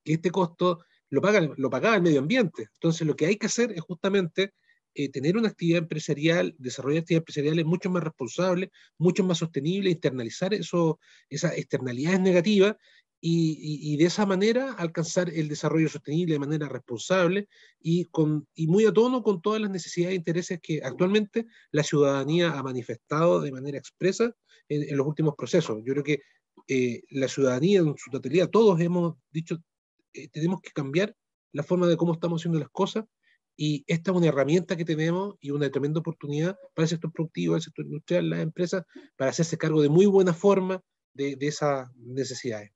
que este costo lo paga, lo paga el medio ambiente. Entonces, lo que hay que hacer es justamente eh, tener una actividad empresarial, desarrollar actividades empresariales mucho más responsables, mucho más sostenibles, internalizar eso, esas externalidades negativas y, de esa manera alcanzar el desarrollo sostenible de manera responsable y, con, y muy a tono con todas las necesidades e intereses que actualmente la ciudadanía ha manifestado de manera expresa en, los últimos procesos. Yo creo que eh, la ciudadanía en su totalidad, todos hemos dicho, eh, tenemos que cambiar la forma de cómo estamos haciendo las cosas y esta es una herramienta que tenemos y una tremenda oportunidad para el sector productivo, el sector industrial, las empresas, para hacerse cargo de muy buena forma de, de esas necesidades.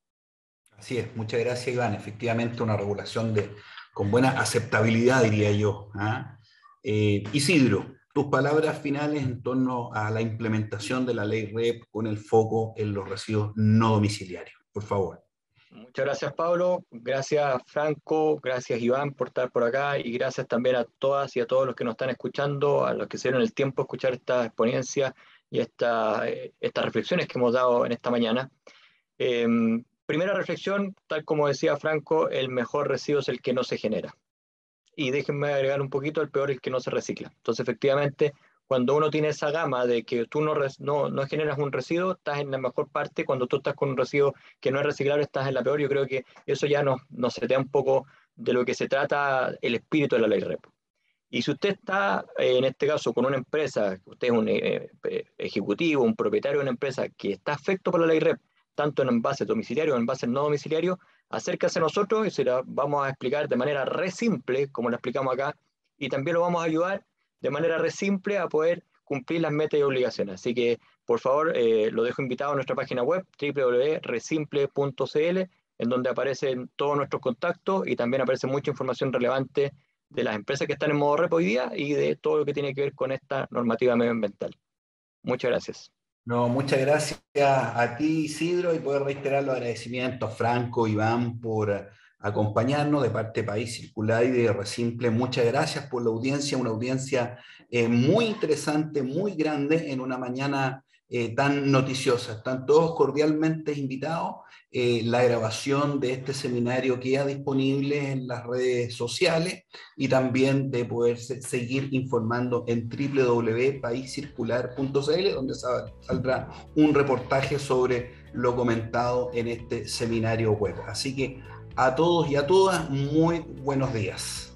Así es, muchas gracias Iván. Efectivamente una regulación de, con buena aceptabilidad, diría yo. ¿ah? Eh, Isidro, tus palabras finales en torno a la implementación de la ley REP con el foco en los residuos no domiciliarios, por favor. Muchas gracias Pablo, gracias Franco, gracias Iván por estar por acá y gracias también a todas y a todos los que nos están escuchando, a los que se dieron el tiempo a escuchar esta exponencia y eh, estas reflexiones que hemos dado en esta mañana. Em, primera reflexión, tal como decía Franco, el mejor residuo es el que no se genera. Y déjenme agregar un poquito, el peor es el que no se recicla. Entonces, efectivamente, cuando uno tiene esa gama de que tú no, no, no, generas un residuo, estás en la mejor parte, cuando tú estás con un residuo que no es reciclable, estás en la peor. Yo creo que eso ya nos, nos da un poco de lo que se trata el espíritu de la ley REP. Y si usted está, eh, en este caso, con una empresa, usted es un eh, eh, ejecutivo, un propietario de una empresa que está afecto por la ley REP, tanto en envase domiciliario o en envase no domiciliario, acércase a nosotros y se la vamos a explicar de manera re simple, como la explicamos acá, y también lo vamos a ayudar de manera re simple a poder cumplir las metas y obligaciones. Así que, por favor, eh, lo dejo invitado a nuestra página web, www.resimple.cl, en donde aparecen todos nuestros contactos y también aparece mucha información relevante de las empresas que están en modo rep hoy día y de todo lo que tiene que ver con esta normativa medioambiental. Muchas gracias. No, muchas gracias a ti, Isidro, y poder reiterar los agradecimientos Franco, Iván, por acompañarnos de parte de País Circular y de Resimple. Muchas gracias por la audiencia, una audiencia eh, muy interesante, muy grande en una mañana eh, tan noticiosa. Están todos cordialmente invitados. Eh, la grabación de este seminario queda disponible en las redes sociales y también de poder seguir informando en www.paiscircular.cl, donde saldrá un reportaje sobre lo comentado en este seminario web. Así que a todos y a todas muy buenos días.